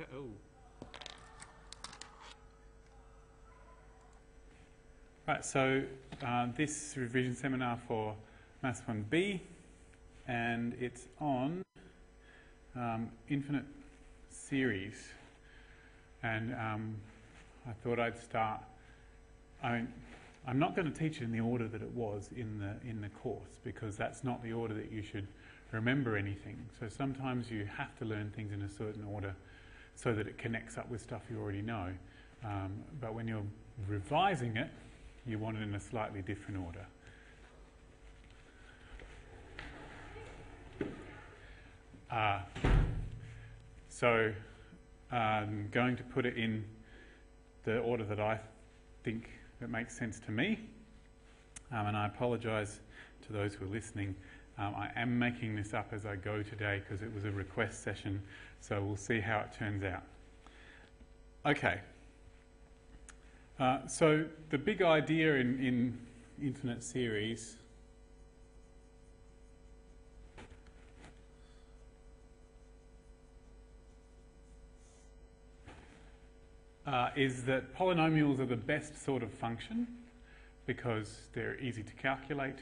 Okay. Oh. Right. So uh, this revision seminar for Maths 1B, and it's on um, infinite series. And um, I thought I'd start. I mean, I'm not going to teach it in the order that it was in the in the course because that's not the order that you should remember anything. So sometimes you have to learn things in a certain order so that it connects up with stuff you already know. Um, but when you're revising it, you want it in a slightly different order. Uh, so I'm going to put it in the order that I think that makes sense to me. Um, and I apologise to those who are listening. Um, I am making this up as I go today because it was a request session, so we'll see how it turns out. Okay. Uh, so the big idea in, in infinite series uh, is that polynomials are the best sort of function because they're easy to calculate,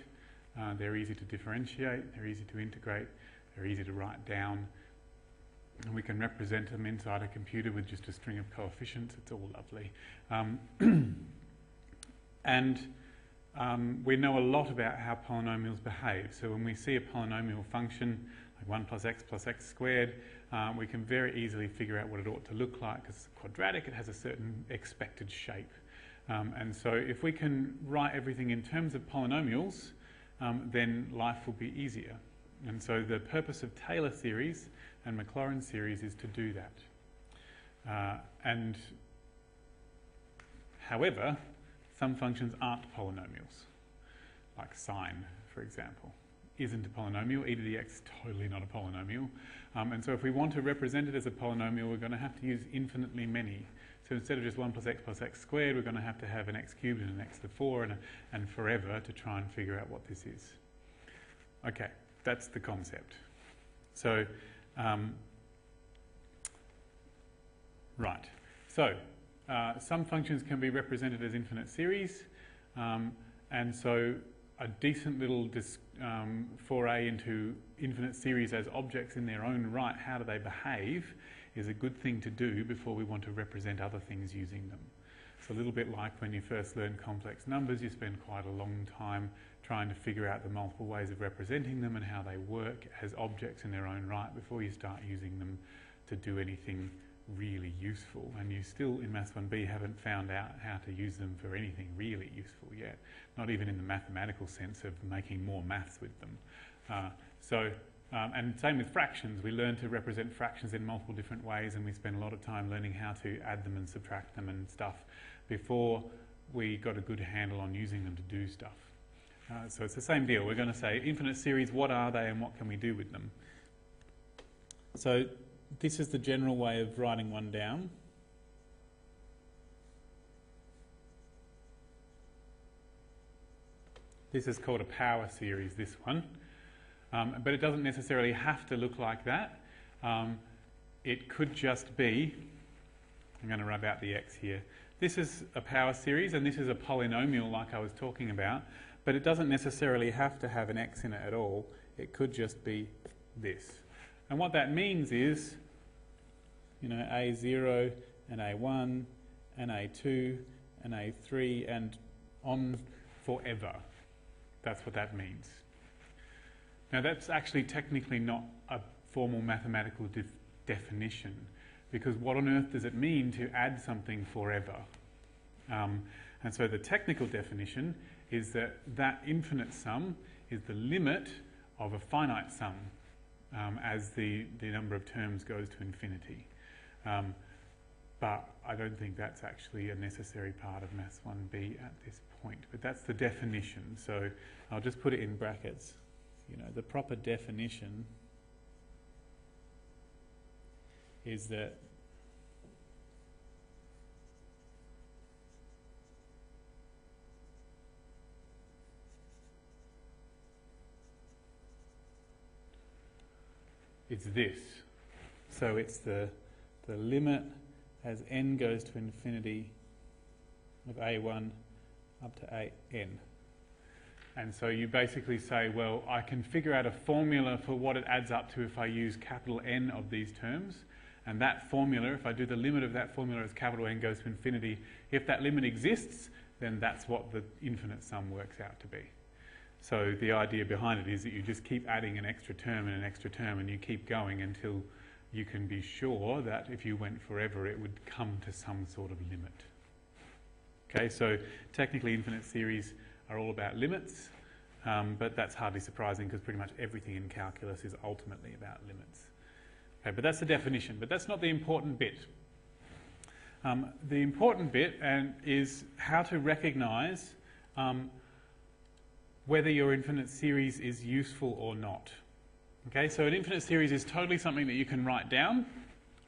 uh, they're easy to differentiate, they're easy to integrate, they're easy to write down, and we can represent them inside a computer with just a string of coefficients. It's all lovely. Um, and um, we know a lot about how polynomials behave. So when we see a polynomial function, like 1 plus x plus x squared, um, we can very easily figure out what it ought to look like. Because it's quadratic, it has a certain expected shape. Um, and so if we can write everything in terms of polynomials, um, then life will be easier. And so the purpose of Taylor series and Maclaurin series is to do that. Uh, and however, some functions aren't polynomials, like sine, for example, isn't a polynomial. e to the x is totally not a polynomial. Um, and so if we want to represent it as a polynomial, we're going to have to use infinitely many. So instead of just 1 plus x plus x squared, we're going to have to have an x cubed and an x to the 4 and, a, and forever to try and figure out what this is. Okay, that's the concept. So um, right. So uh, some functions can be represented as infinite series, um, and so a decent little um, foray into infinite series as objects in their own right, how do they behave, is a good thing to do before we want to represent other things using them. It's a little bit like when you first learn complex numbers, you spend quite a long time trying to figure out the multiple ways of representing them and how they work as objects in their own right before you start using them to do anything really useful. And you still, in Maths 1B, haven't found out how to use them for anything really useful yet, not even in the mathematical sense of making more maths with them. Uh, so, um, and same with fractions. We learn to represent fractions in multiple different ways, and we spend a lot of time learning how to add them and subtract them and stuff before we got a good handle on using them to do stuff. Uh, so it's the same deal. We're going to say infinite series, what are they and what can we do with them? So this is the general way of writing one down. This is called a power series, this one. Um, but it doesn't necessarily have to look like that. Um, it could just be, I'm going to rub out the x here. This is a power series and this is a polynomial like I was talking about. But it doesn't necessarily have to have an x in it at all. It could just be this. And what that means is, you know, A0 and A1 and A2 and A3 and on forever. That's what that means. Now that's actually technically not a formal mathematical def definition because what on earth does it mean to add something forever? Um, and so the technical definition is that that infinite sum is the limit of a finite sum um, as the, the number of terms goes to infinity. Um, but I don't think that's actually a necessary part of Maths 1b at this point. But that's the definition. So I'll just put it in brackets. You know, the proper definition is that it's this. So it's the, the limit as n goes to infinity of a1 up to an. And so you basically say, well, I can figure out a formula for what it adds up to if I use capital N of these terms. And that formula, if I do the limit of that formula as capital N goes to infinity, if that limit exists, then that's what the infinite sum works out to be. So the idea behind it is that you just keep adding an extra term and an extra term and you keep going until you can be sure that if you went forever it would come to some sort of limit. Okay, so technically infinite series are all about limits, um, but that's hardly surprising because pretty much everything in calculus is ultimately about limits. Okay, but that's the definition, but that's not the important bit. Um, the important bit and is how to recognize um, whether your infinite series is useful or not. Okay, so an infinite series is totally something that you can write down.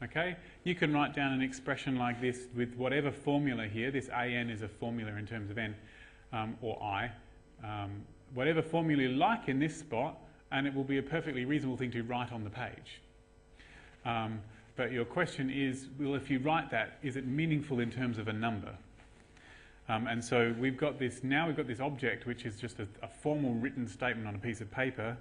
Okay, you can write down an expression like this with whatever formula here. This an is a formula in terms of n um, or i. Um, whatever formula you like in this spot, and it will be a perfectly reasonable thing to write on the page. Um, but your question is, well, if you write that, is it meaningful in terms of a number? Um, and so we've got this, now we've got this object which is just a, a, formal written statement on a piece of paper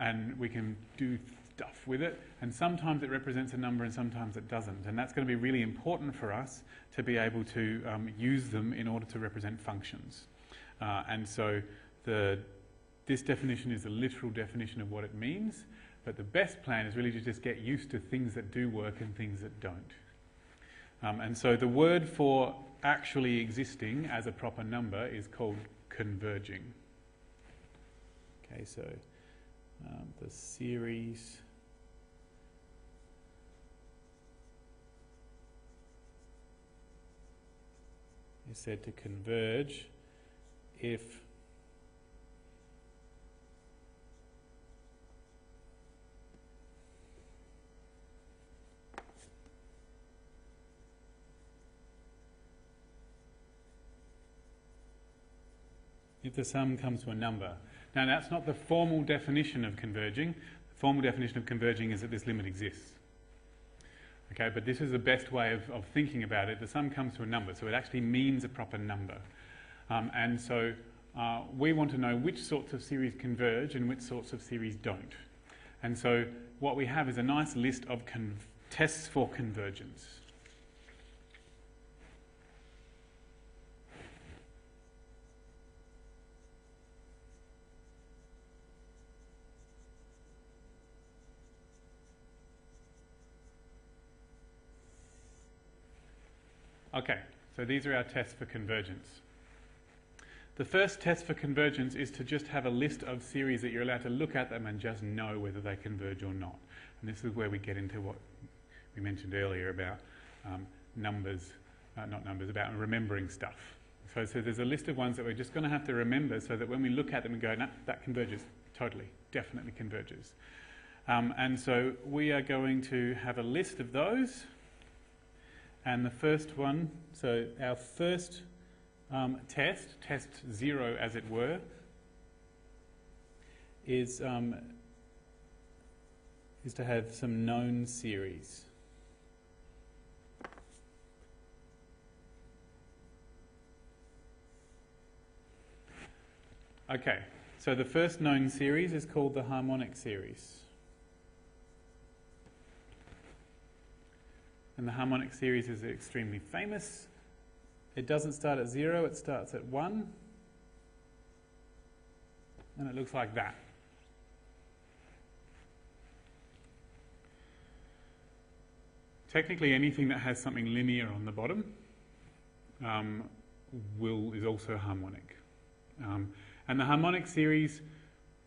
and we can do stuff with it. And sometimes it represents a number and sometimes it doesn't. And that's going to be really important for us to be able to um, use them in order to represent functions. Uh, and so the, this definition is a literal definition of what it means. But the best plan is really to just get used to things that do work and things that don't. Um, and so the word for actually existing as a proper number is called converging. Okay, so um, the series is said to converge if if the sum comes to a number. Now, that's not the formal definition of converging. The formal definition of converging is that this limit exists. Okay, but this is the best way of, of thinking about it. The sum comes to a number, so it actually means a proper number. Um, and so uh, we want to know which sorts of series converge and which sorts of series don't. And so what we have is a nice list of tests for convergence. Okay, so these are our tests for convergence. The first test for convergence is to just have a list of series that you're allowed to look at them and just know whether they converge or not. And this is where we get into what we mentioned earlier about um, numbers, uh, not numbers, about remembering stuff. So, so there's a list of ones that we're just going to have to remember so that when we look at them and go, that converges, totally, definitely converges. Um, and so we are going to have a list of those. And the first one, so our first um, test, test zero as it were, is, um, is to have some known series. Okay, so the first known series is called the harmonic series. And the harmonic series is extremely famous. It doesn't start at zero, it starts at one, and it looks like that. Technically, anything that has something linear on the bottom um, will is also harmonic. Um, and the harmonic series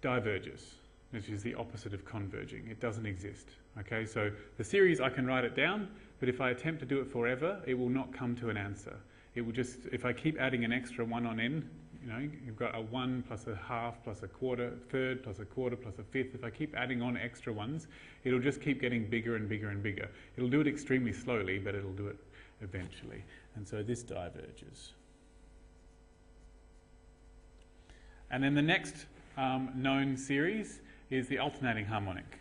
diverges, which is the opposite of converging. It doesn't exist. Okay, so the series I can write it down, but if I attempt to do it forever, it will not come to an answer. It will just, if I keep adding an extra one on n, you know, you've got a one plus a half plus a quarter, third plus a quarter plus a fifth. If I keep adding on extra ones, it'll just keep getting bigger and bigger and bigger. It'll do it extremely slowly, but it'll do it eventually. And so this diverges. And then the next um, known series is the alternating harmonic.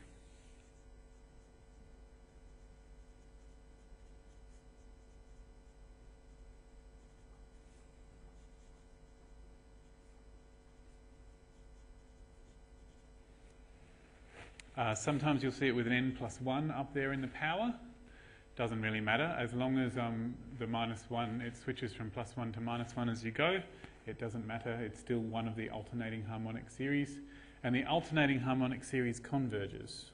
Uh, sometimes you'll see it with an n plus 1 up there in the power. Doesn't really matter. As long as um, the minus 1, it switches from plus 1 to minus 1 as you go. It doesn't matter. It's still one of the alternating harmonic series. And the alternating harmonic series converges.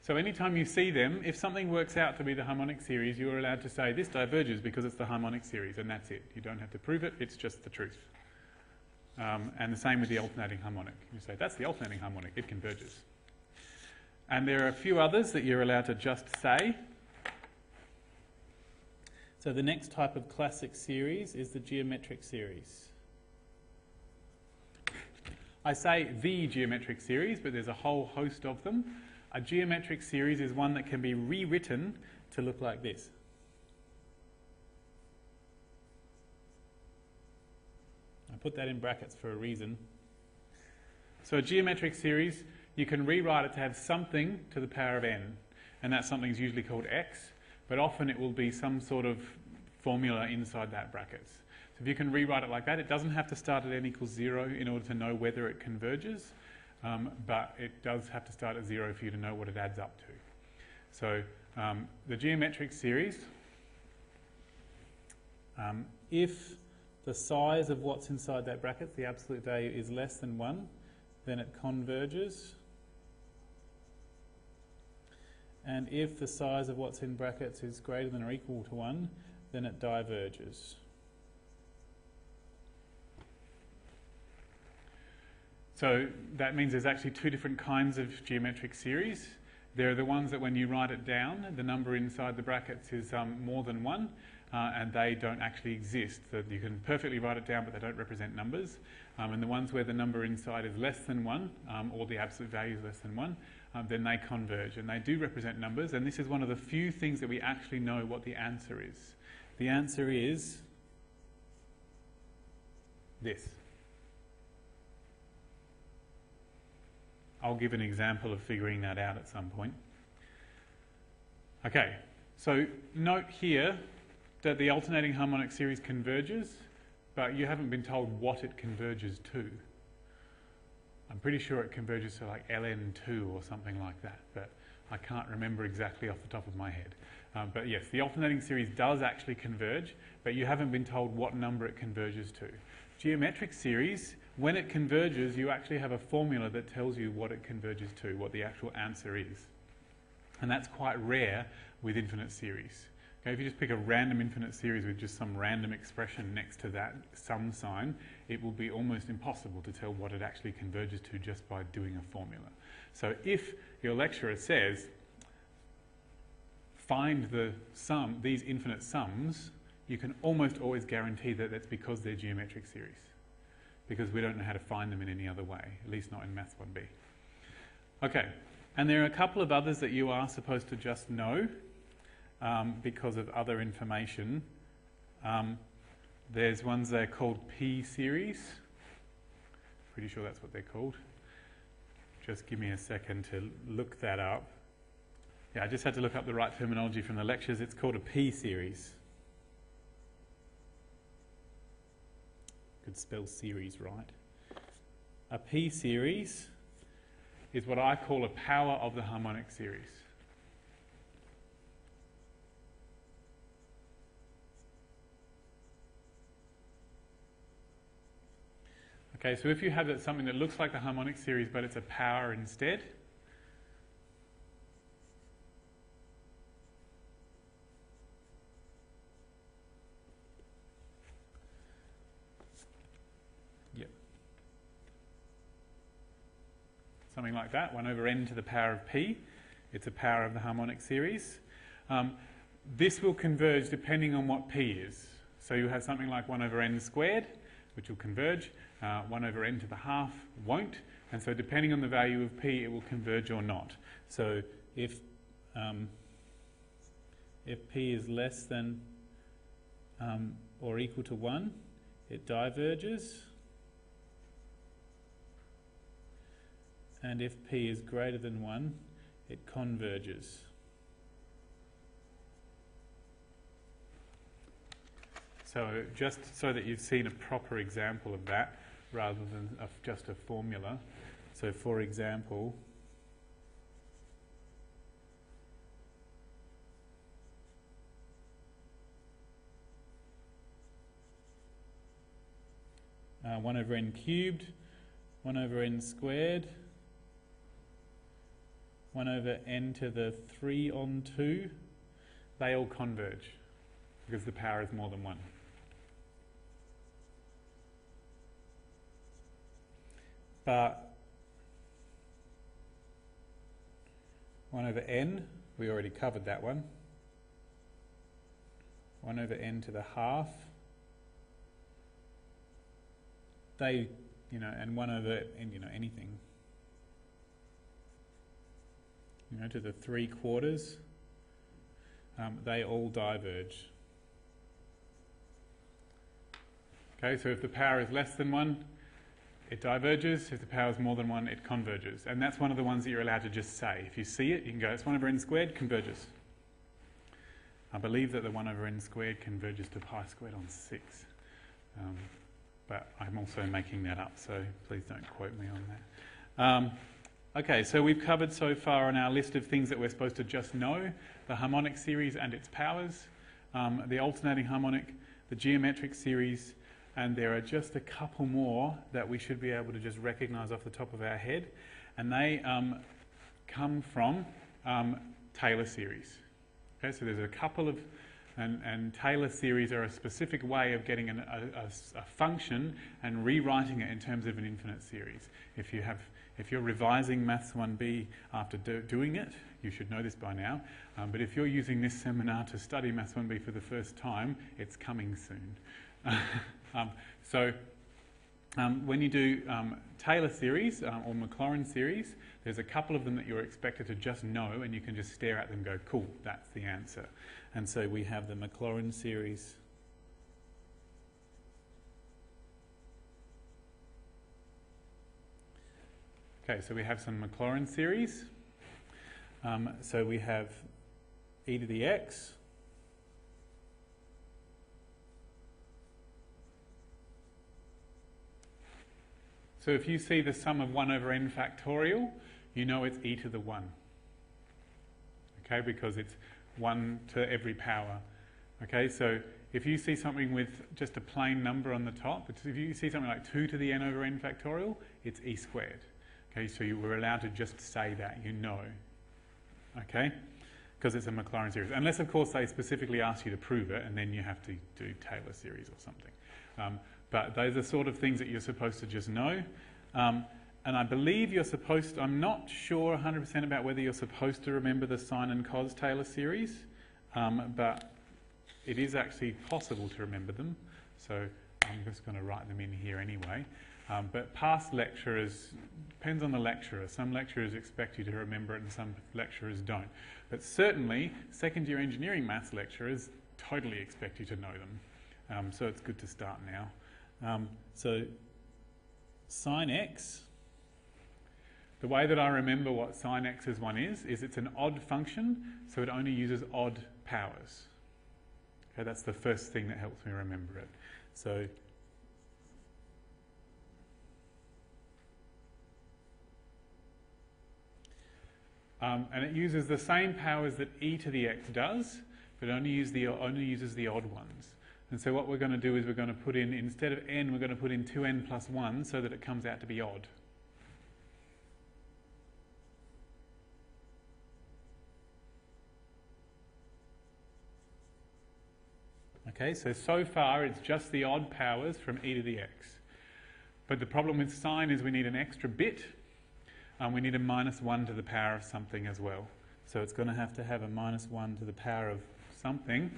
So anytime you see them, if something works out to be the harmonic series, you are allowed to say this diverges because it's the harmonic series, and that's it. You don't have to prove it, it's just the truth. Um, and the same with the alternating harmonic. You say, that's the alternating harmonic, it converges. And there are a few others that you're allowed to just say. So the next type of classic series is the geometric series. I say the geometric series, but there's a whole host of them. A geometric series is one that can be rewritten to look like this. Put that in brackets for a reason. So a geometric series, you can rewrite it to have something to the power of n, and that something is usually called x, but often it will be some sort of formula inside that brackets. So if you can rewrite it like that, it doesn't have to start at n equals 0 in order to know whether it converges. Um, but it does have to start at zero for you to know what it adds up to. So um, the geometric series, um, if the size of what's inside that bracket, the absolute value, is less than 1, then it converges. And if the size of what's in brackets is greater than or equal to 1, then it diverges. So that means there's actually two different kinds of geometric series. There are the ones that when you write it down, the number inside the brackets is um, more than one, uh, and they don't actually exist. So you can perfectly write it down, but they don't represent numbers. Um, and the ones where the number inside is less than one, um, or the absolute value is less than one, um, then they converge, and they do represent numbers. And this is one of the few things that we actually know what the answer is. The answer is this. I'll give an example of figuring that out at some point. Okay, so note here that the alternating harmonic series converges, but you haven't been told what it converges to. I'm pretty sure it converges to like ln2 or something like that, but I can't remember exactly off the top of my head. Um, but yes, the alternating series does actually converge, but you haven't been told what number it converges to. Geometric series when it converges, you actually have a formula that tells you what it converges to, what the actual answer is. And that's quite rare with infinite series. Okay, if you just pick a random infinite series with just some random expression next to that sum sign, it will be almost impossible to tell what it actually converges to just by doing a formula. So if your lecturer says, find the sum, these infinite sums, you can almost always guarantee that that's because they're geometric series because we don't know how to find them in any other way, at least not in Math 1b. Okay, and there are a couple of others that you are supposed to just know um, because of other information. Um, there's ones they're called P series. Pretty sure that's what they're called. Just give me a second to look that up. Yeah, I just had to look up the right terminology from the lectures. It's called a P series. could spell series right. A P series is what I call a power of the harmonic series. Okay, so if you have something that looks like the harmonic series but it's a power instead, something like that, 1 over n to the power of p. It's a power of the harmonic series. Um, this will converge depending on what p is. So you have something like 1 over n squared, which will converge. Uh, 1 over n to the half won't. And so depending on the value of p, it will converge or not. So if, um, if p is less than um, or equal to 1, it diverges. and if p is greater than 1, it converges. So just so that you've seen a proper example of that, rather than a, just a formula. So for example, uh, 1 over n cubed, 1 over n squared, 1 over n to the 3 on 2, they all converge because the power is more than 1. But 1 over n, we already covered that one. 1 over n to the half. They, you know, and 1 over, you know, anything. You know, to the 3 quarters. Um, they all diverge. Okay, so if the power is less than 1, it diverges. If the power is more than 1, it converges. And that's one of the ones that you're allowed to just say. If you see it, you can go, it's 1 over n squared, converges. I believe that the 1 over n squared converges to pi squared on 6. Um, but I'm also making that up, so please don't quote me on that. Um, okay, so we've covered so far on our list of things that we're supposed to just know, the harmonic series and its powers, um, the alternating harmonic, the geometric series, and there are just a couple more that we should be able to just recognize off the top of our head, and they um, come from um, Taylor series. Okay, so there's a couple of, and, and Taylor series are a specific way of getting an, a, a, a, function and rewriting it in terms of an infinite series. If you have, if you're revising Maths 1b after do, doing it, you should know this by now. Um, but if you're using this seminar to study Maths 1b for the first time, it's coming soon. Um, so um, when you do um, Taylor series or Maclaurin series, there's a couple of them that you're expected to just know and you can just stare at them and go, cool, that's the answer. And so we have the Maclaurin series. Okay, so we have some Maclaurin series. Um, so we have e to the x So if you see the sum of 1 over n factorial, you know it's e to the 1. Okay, because it's 1 to every power. Okay, so if you see something with just a plain number on the top, if you see something like 2 to the n over n factorial, it's e squared. Okay, so you were allowed to just say that, you know. Okay, because it's a Maclaurin series. Unless, of course, they specifically ask you to prove it, and then you have to do Taylor series or something. Um, but those are sort of things that you're supposed to just know. Um, and I believe you're supposed to, I'm not sure 100% about whether you're supposed to remember the sine and cos Taylor series, um, but it is actually possible to remember them. So I'm just going to write them in here anyway. Um, but past lecturers, depends on the lecturer. Some lecturers expect you to remember it and some lecturers don't. But certainly, second year engineering maths lecturers totally expect you to know them. Um, so it's good to start now. Um, so sine x, the way that I remember what sine x's one is, is it's an odd function, so it only uses odd powers. Okay, that's the first thing that helps me remember it. So Um, and it uses the same powers that e to the x does, but only, use the, only uses the odd ones. And so what we're going to do is we're going to put in, instead of n, we're going to put in 2n plus 1 so that it comes out to be odd. Okay, so so far it's just the odd powers from e to the x. But the problem with sine is we need an extra bit, and we need a minus 1 to the power of something as well. So it's going to have to have a minus 1 to the power of something.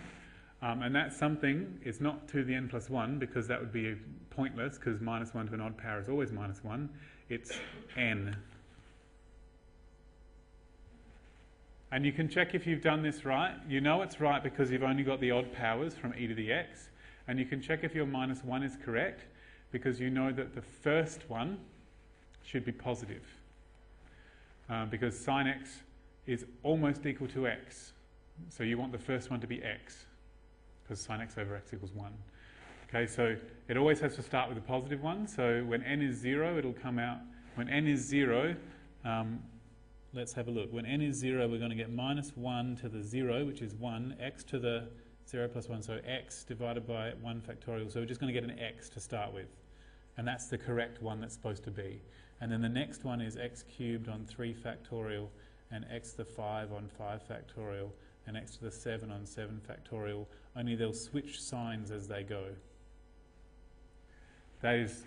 Um, and that something is not to the n plus 1 because that would be pointless because minus 1 to an odd power is always minus 1. It's n. And you can check if you've done this right. You know it's right because you've only got the odd powers from e to the x. And you can check if your minus 1 is correct because you know that the first one should be positive. Uh, because sine x is almost equal to x. So you want the first one to be x because sine x over x equals 1. Okay, so it always has to start with a positive one. So when n is 0, it'll come out. When n is 0, um, let's have a look. When n is 0, we're going to get minus 1 to the 0, which is 1, x to the 0 plus 1, so x divided by 1 factorial. So we're just going to get an x to start with. And that's the correct one that's supposed to be. And then the next one is x cubed on 3 factorial and x to the 5 on 5 factorial and x to the 7 on 7 factorial, only they'll switch signs as they go. That is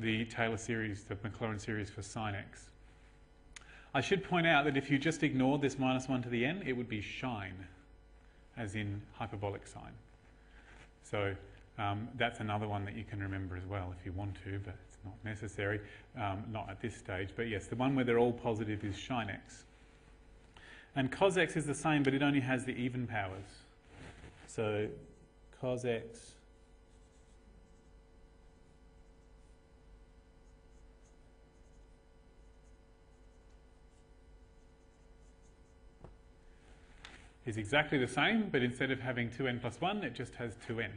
the Taylor series, the Maclaurin series for sine x. I should point out that if you just ignored this minus 1 to the n, it would be shine, as in hyperbolic sine. So um, that's another one that you can remember as well if you want to, but it's not necessary, um, not at this stage. But yes, the one where they're all positive is shine x. And cos x is the same, but it only has the even powers. So cos x is exactly the same, but instead of having 2n plus 1, it just has 2n.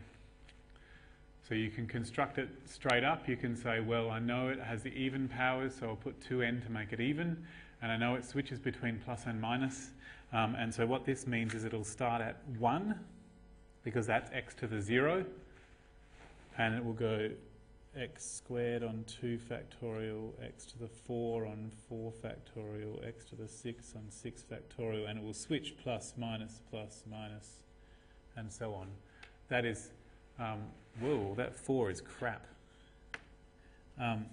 So you can construct it straight up. You can say, well, I know it has the even powers, so I'll put 2n to make it even. And I know it switches between plus and minus. Um, and so what this means is it'll start at 1, because that's x to the 0. And it will go x squared on 2 factorial, x to the 4 on 4 factorial, x to the 6 on 6 factorial, and it will switch plus, minus, plus, minus, and so on. That is, um, whoa, that 4 is crap. Um,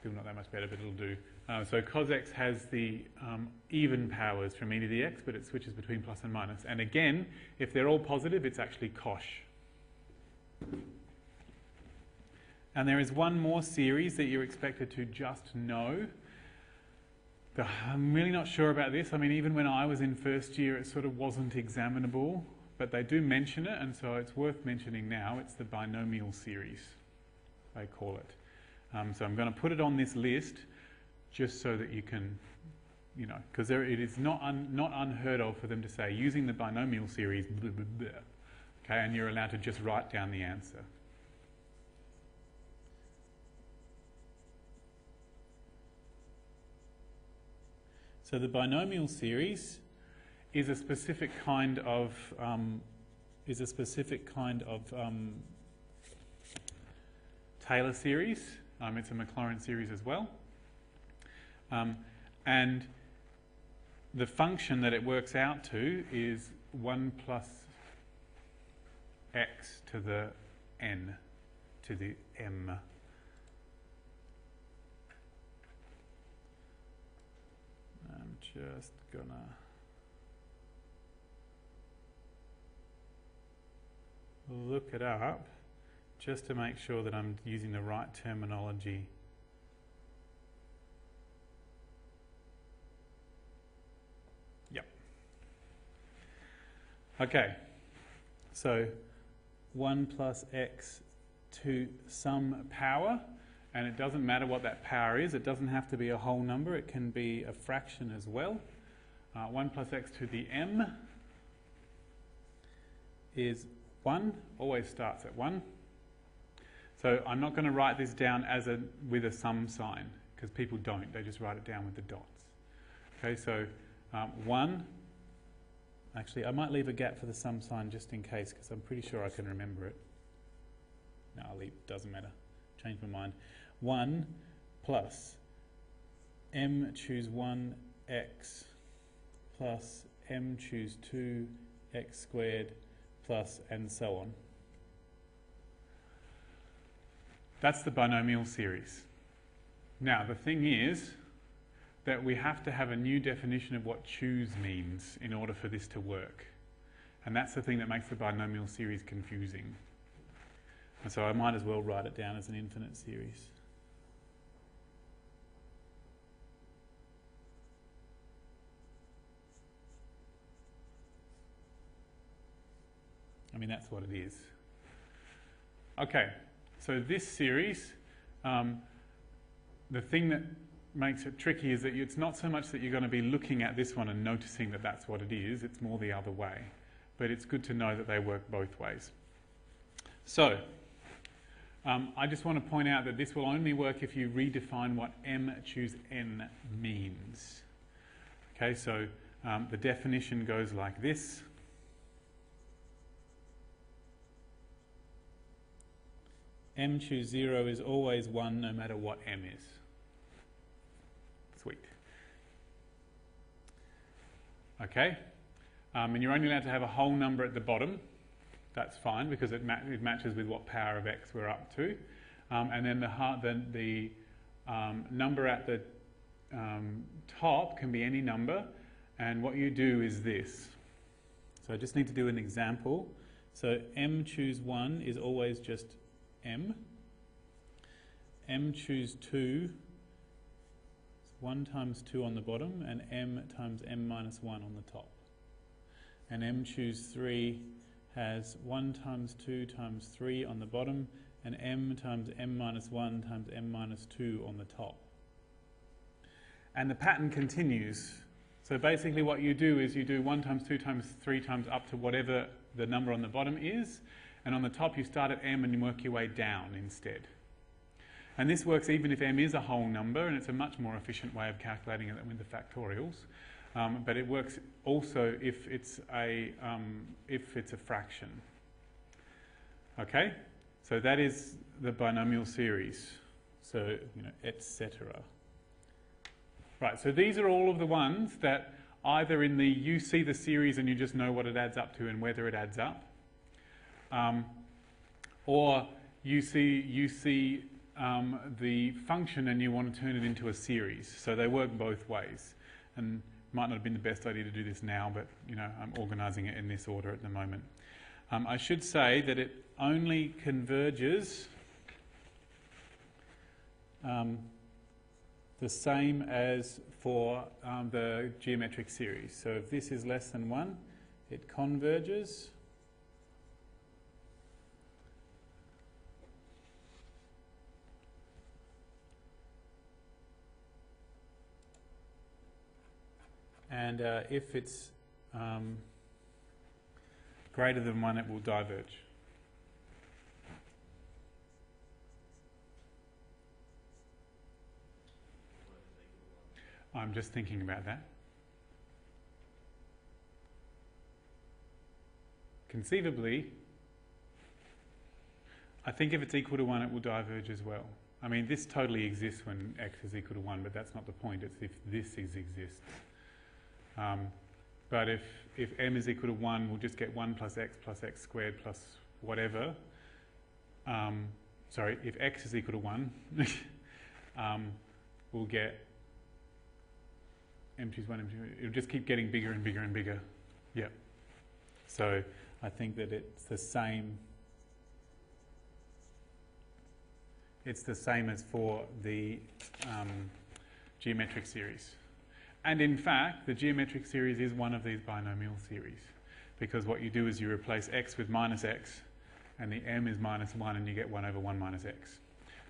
still not that much better, but it'll do. Uh, so cos x has the um, even powers from e to the x, but it switches between plus and minus. And again, if they're all positive, it's actually cosh. And there is one more series that you're expected to just know. I'm really not sure about this. I mean, even when I was in first year, it sort of wasn't examinable, but they do mention it, and so it's worth mentioning now. It's the binomial series, they call it. Um, so I'm going to put it on this list just so that you can, you know, because it is not, un, not unheard of for them to say using the binomial series, blah, blah, blah, okay, and you're allowed to just write down the answer. So the binomial series is a specific kind of um, is a specific kind of um, Taylor series. Um, it's a Maclaurin series as well. Um, and the function that it works out to is 1 plus x to the n to the m. I'm just gonna look it up just to make sure that I'm using the right terminology. Yep. Okay, so 1 plus x to some power, and it doesn't matter what that power is, it doesn't have to be a whole number, it can be a fraction as well. Uh, 1 plus x to the m is 1, always starts at 1. So I'm not going to write this down as a with a sum sign because people don't. They just write it down with the dots. Okay, so um, 1. Actually, I might leave a gap for the sum sign just in case because I'm pretty sure I can remember it. No, I'll leave. Doesn't matter. Change my mind. 1 plus m choose 1x plus m choose 2x squared plus and so on. That's the binomial series. Now, the thing is that we have to have a new definition of what choose means in order for this to work. And that's the thing that makes the binomial series confusing. And so I might as well write it down as an infinite series. I mean, that's what it is. Okay, so this series, um, the thing that makes it tricky is that it's not so much that you're going to be looking at this one and noticing that that's what it is, it's more the other way. but it's good to know that they work both ways. So, um, I just want to point out that this will only work if you redefine what m choose n means. Okay, so um, the definition goes like this. m choose 0 is always 1 no matter what m is. Sweet. Okay, um, and you're only allowed to have a whole number at the bottom. That's fine because it, ma it matches with what power of x we're up to. Um, and then the, the, the um, number at the um, top can be any number. And what you do is this. So I just need to do an example. So m choose 1 is always just m. m choose 2 is 1 times 2 on the bottom and m times m minus 1 on the top. And m choose 3 has 1 times 2 times 3 on the bottom and m times m minus 1 times m minus 2 on the top. And the pattern continues. So basically what you do is you do 1 times 2 times 3 times up to whatever the number on the bottom is, and on the top you start at m and you work your way down instead. And this works even if m is a whole number, and it's a much more efficient way of calculating it than with the factorials. Um, but it works also if it's a um, if it's a fraction. Okay, so that is the binomial series. So you know, etc. Right. So these are all of the ones that either in the you see the series and you just know what it adds up to and whether it adds up, um, or you see you see um, the function and you want to turn it into a series. So they work both ways. And might not have been the best idea to do this now, but you know I'm organising it in this order at the moment. Um, I should say that it only converges um, the same as for um, the geometric series. So if this is less than 1, it converges. And uh, if it's um, greater than 1 it will diverge. I'm just thinking about that. Conceivably, I think if it's equal to 1 it will diverge as well. I mean, this totally exists when x is equal to 1, but that's not the point. It's if this is exists. Um, but if, if m is equal to 1, we'll just get 1 plus x plus x squared plus whatever. Um, sorry, if x is equal to 1, um, we'll get m choose 1, m choose It'll just keep getting bigger and bigger and bigger. Yep. So I think that it's the same. It's the same as for the um, geometric series. And in fact, the geometric series is one of these binomial series because what you do is you replace x with minus x and the m is minus 1 and you get 1 over 1 minus x.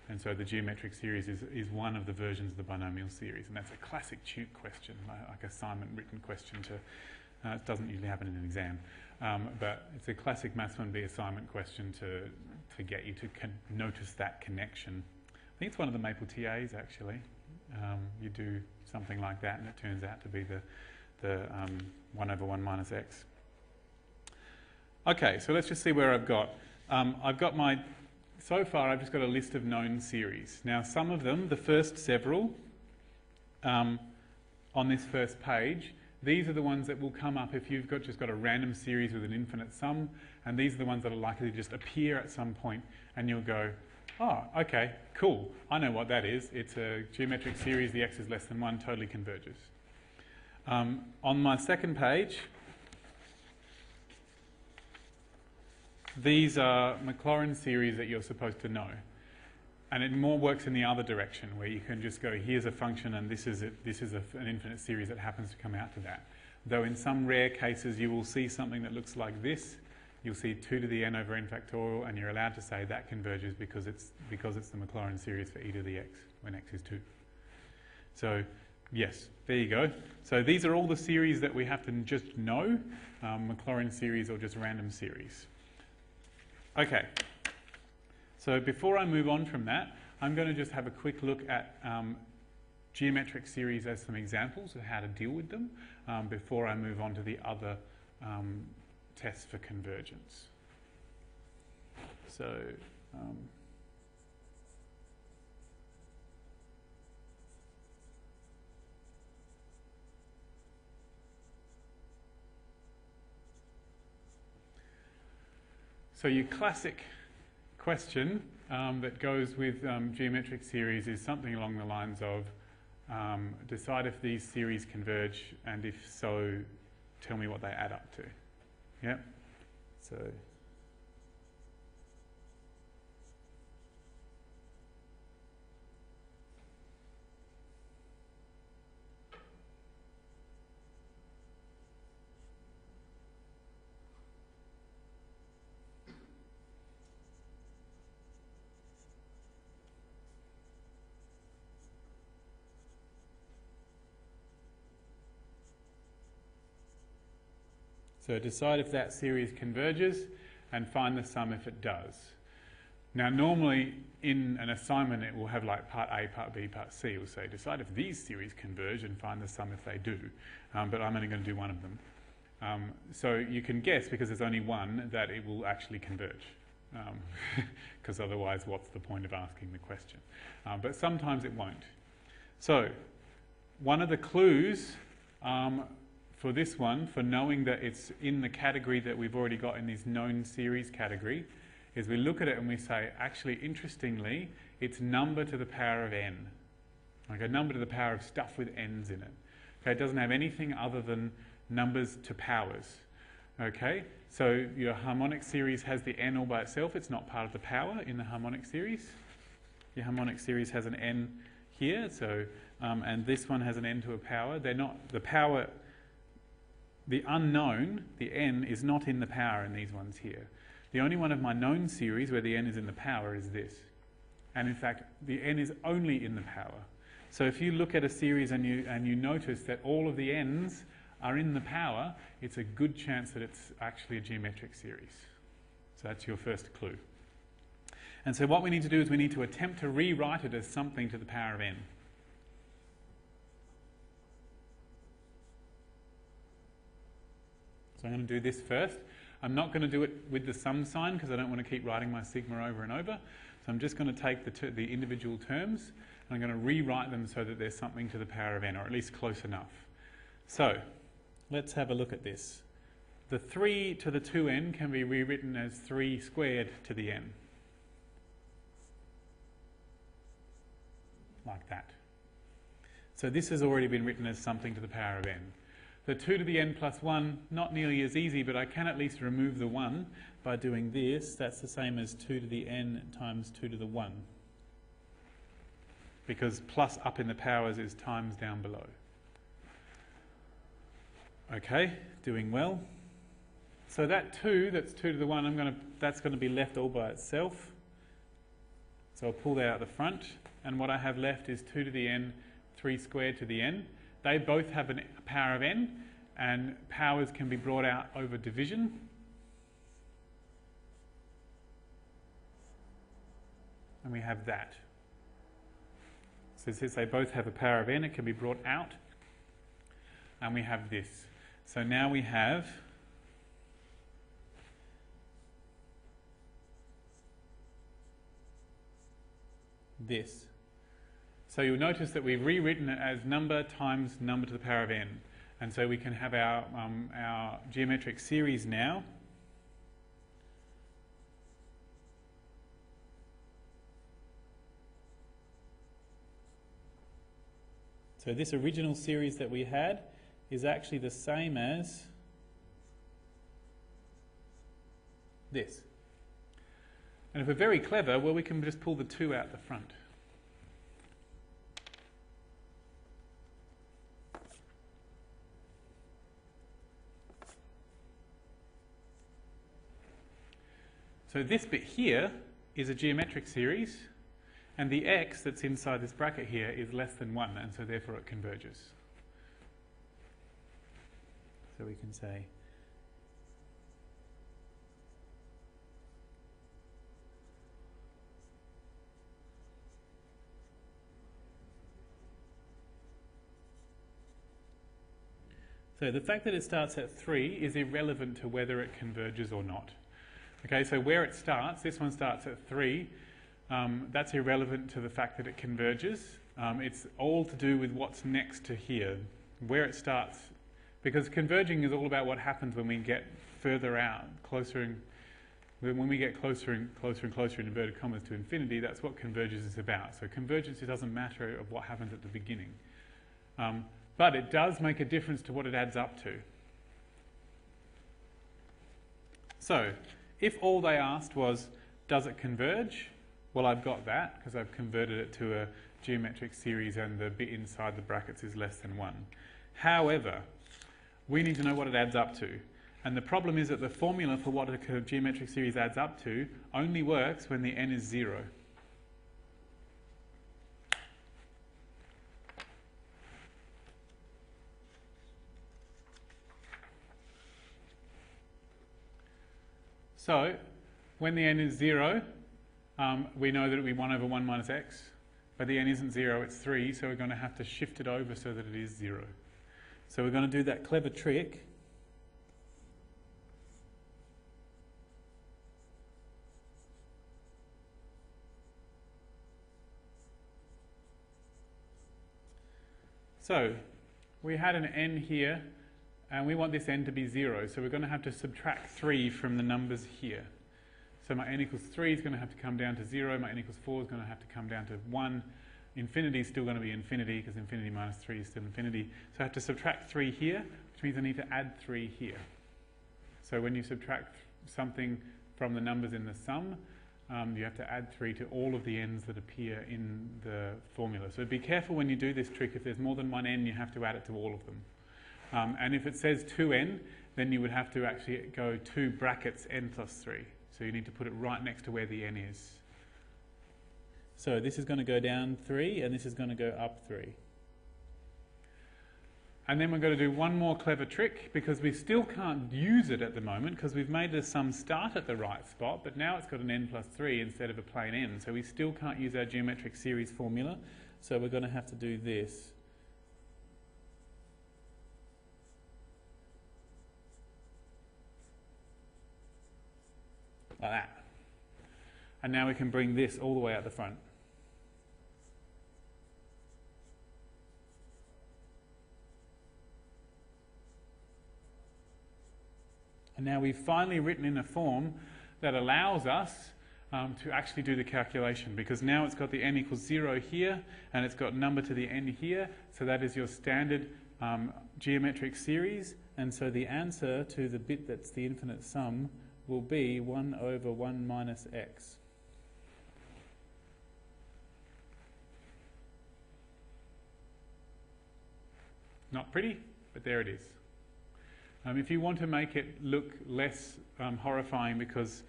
And so the geometric series is, is one of the versions of the binomial series. And that's a classic tute question, like assignment written question to, uh, it doesn't usually happen in an exam, um, but it's a classic Maths 1B assignment question to, to get you to notice that connection. I think it's one of the Maple TAs actually. Um, you do something like that, and it turns out to be the, the um, 1 over 1 minus x. Okay, so let's just see where I've got. Um, I've got my, so far I've just got a list of known series. Now some of them, the first several, um, on this first page, these are the ones that will come up if you've got, just got a random series with an infinite sum, and these are the ones that are likely to just appear at some point, and you'll go, Oh, okay, cool. I know what that is. It's a geometric series, the x is less than 1, totally converges. Um, on my second page, these are Maclaurin series that you're supposed to know. And it more works in the other direction, where you can just go, here's a function and this is, this is a, an infinite series that happens to come out to that. Though in some rare cases you will see something that looks like this, you'll see 2 to the n over n factorial, and you're allowed to say that converges because it's, because it's the Maclaurin series for e to the x when x is 2. So Yes, there you go. So these are all the series that we have to just know, um, Maclaurin series or just random series. Okay, so before I move on from that, I'm going to just have a quick look at um, geometric series as some examples of how to deal with them um, before I move on to the other um, tests for convergence. So, um, So your classic question um, that goes with um, geometric series is something along the lines of um, decide if these series converge and if so, tell me what they add up to. Yeah? So So decide if that series converges and find the sum if it does. Now, normally in an assignment, it will have like part A, part B, part C. It will say decide if these series converge and find the sum if they do. Um, but I'm only going to do one of them. Um, so you can guess, because there's only one, that it will actually converge. Because um, otherwise, what's the point of asking the question? Um, but sometimes it won't. So, one of the clues um, for this one, for knowing that it's in the category that we've already got in this known series category, is we look at it and we say, actually, interestingly, it's number to the power of n. Like a number to the power of stuff with n's in it. Okay, it doesn't have anything other than numbers to powers. Okay, so your harmonic series has the n all by itself. It's not part of the power in the harmonic series. Your harmonic series has an n here, so um, and this one has an n to a power. They're not the power the unknown, the n, is not in the power in these ones here. The only one of my known series where the n is in the power is this. And in fact, the n is only in the power. So if you look at a series and you, and you notice that all of the n's are in the power, it's a good chance that it's actually a geometric series. So that's your first clue. And so what we need to do is we need to attempt to rewrite it as something to the power of n. So I'm going to do this first. I'm not going to do it with the sum sign because I don't want to keep writing my sigma over and over. So I'm just going to take the, the individual terms and I'm going to rewrite them so that there's something to the power of n, or at least close enough. So let's have a look at this. The 3 to the 2n can be rewritten as 3 squared to the n. Like that. So this has already been written as something to the power of n. The 2 to the n plus 1, not nearly as easy, but I can at least remove the 1 by doing this. That's the same as 2 to the n times 2 to the 1. Because plus up in the powers is times down below. Okay, doing well. So that 2, that's 2 to the 1, I'm to, that's going to be left all by itself. So I'll pull that out the front. And what I have left is 2 to the n, 3 squared to the n. They both have a power of n, and powers can be brought out over division. And we have that. So since they both have a power of n, it can be brought out. And we have this. So now we have this. So you'll notice that we've rewritten it as number times number to the power of n. And so we can have our, um, our geometric series now. So this original series that we had is actually the same as this. And if we're very clever, well, we can just pull the 2 out the front. So this bit here is a geometric series, And the x that's inside this bracket here is less than 1, and so therefore it converges. So we can say So the fact that it starts at 3 is irrelevant to whether it converges or not. Okay, so where it starts, this one starts at 3, um, that's irrelevant to the fact that it converges. Um, it's all to do with what's next to here, where it starts. Because converging is all about what happens when we get further out, closer and when we get closer and closer and closer in inverted commas to infinity, that's what convergence is about. So convergence, doesn't matter of what happens at the beginning. Um, but it does make a difference to what it adds up to. So, if all they asked was, does it converge? Well, I've got that because I've converted it to a geometric series and the bit inside the brackets is less than 1. However, we need to know what it adds up to. And the problem is that the formula for what a geometric series adds up to only works when the n is 0. So when the n is 0, um, we know that it'll be 1 over 1 minus x. But the n isn't 0, it's 3, so we're going to have to shift it over so that it is 0. So we're going to do that clever trick. So we had an n here and we want this n to be 0, so we're going to have to subtract 3 from the numbers here. So my n equals 3 is going to have to come down to 0, my n equals 4 is going to have to come down to 1. Infinity is still going to be infinity, because infinity minus 3 is still infinity. So I have to subtract 3 here, which means I need to add 3 here. So when you subtract something from the numbers in the sum, um, you have to add 3 to all of the n's that appear in the formula. So be careful when you do this trick. If there's more than one n, you have to add it to all of them. Um, and if it says 2n, then you would have to actually go 2 brackets n plus 3. So you need to put it right next to where the n is. So this is going to go down 3 and this is going to go up 3. And then we're going to do one more clever trick because we still can't use it at the moment because we've made the sum start at the right spot, but now it's got an n plus 3 instead of a plain n. So we still can't use our geometric series formula. So we're going to have to do this. Like that. And now we can bring this all the way out the front. And now we've finally written in a form that allows us um, to actually do the calculation because now it's got the n equals 0 here and it's got number to the n here. So that is your standard um, geometric series. And so the answer to the bit that's the infinite sum will be 1 over 1 minus x. Not pretty, but there it is. Um, if you want to make it look less um, horrifying because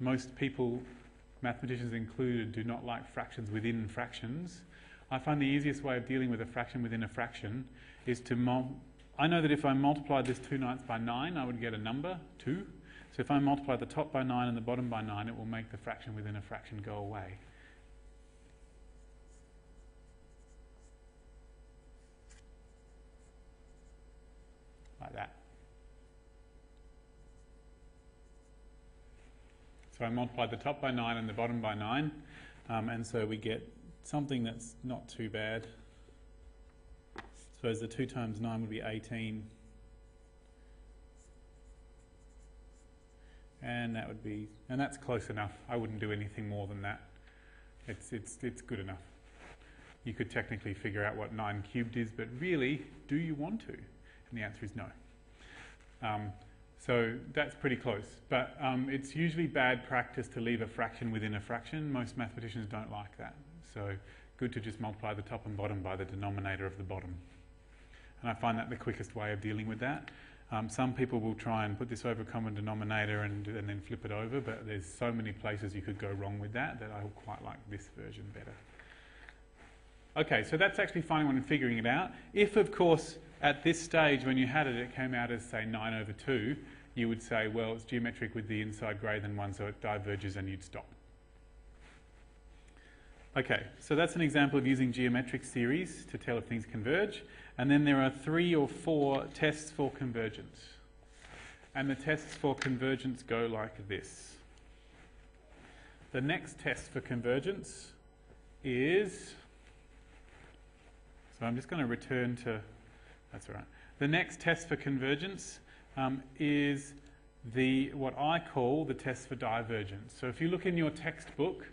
most people, mathematicians included, do not like fractions within fractions, I find the easiest way of dealing with a fraction within a fraction is to I know that if I multiplied this 2 ninths by 9, I would get a number, 2. So if I multiply the top by 9 and the bottom by 9, it will make the fraction within a fraction go away. Like that. So I multiply the top by 9 and the bottom by 9, um, and so we get something that's not too bad. So as the 2 times 9 would be 18 and that would be, and that's close enough. I wouldn't do anything more than that. It's, it's, it's good enough. You could technically figure out what 9 cubed is, but really, do you want to? And the answer is no. Um, so that's pretty close. But um, it's usually bad practice to leave a fraction within a fraction. Most mathematicians don't like that. So good to just multiply the top and bottom by the denominator of the bottom. And I find that the quickest way of dealing with that. Um, some people will try and put this over a common denominator and, and then flip it over, but there's so many places you could go wrong with that that I quite like this version better. Okay, so that's actually finding one and figuring it out. If, of course, at this stage when you had it, it came out as, say, 9 over 2, you would say, well, it's geometric with the inside greater than 1, so it diverges and you'd stop. Okay, so that's an example of using geometric series to tell if things converge. And then there are three or four tests for convergence. And the tests for convergence go like this. The next test for convergence is, so I'm just going to return to, that's all right. The next test for convergence um, is the, what I call the test for divergence. So if you look in your textbook,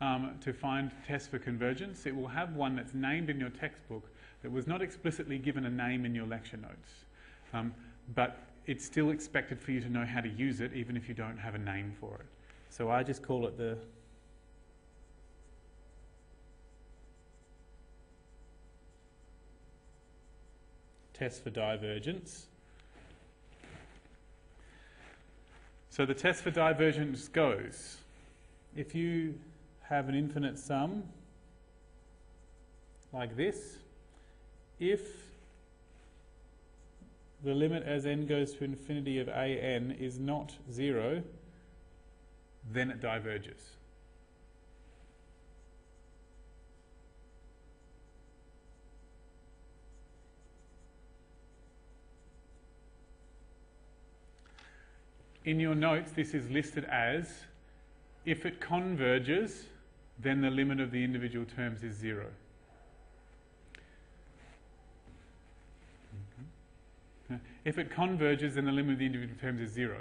um, to find tests for convergence, it will have one that's named in your textbook that was not explicitly given a name in your lecture notes. Um, but it's still expected for you to know how to use it even if you don't have a name for it. So I just call it the test for divergence. So the test for divergence goes, if you have an infinite sum like this if the limit as n goes to infinity of a n is not 0, then it diverges. In your notes, this is listed as if it converges, then the limit of the individual terms is zero. If it converges, then the limit of the individual terms is zero.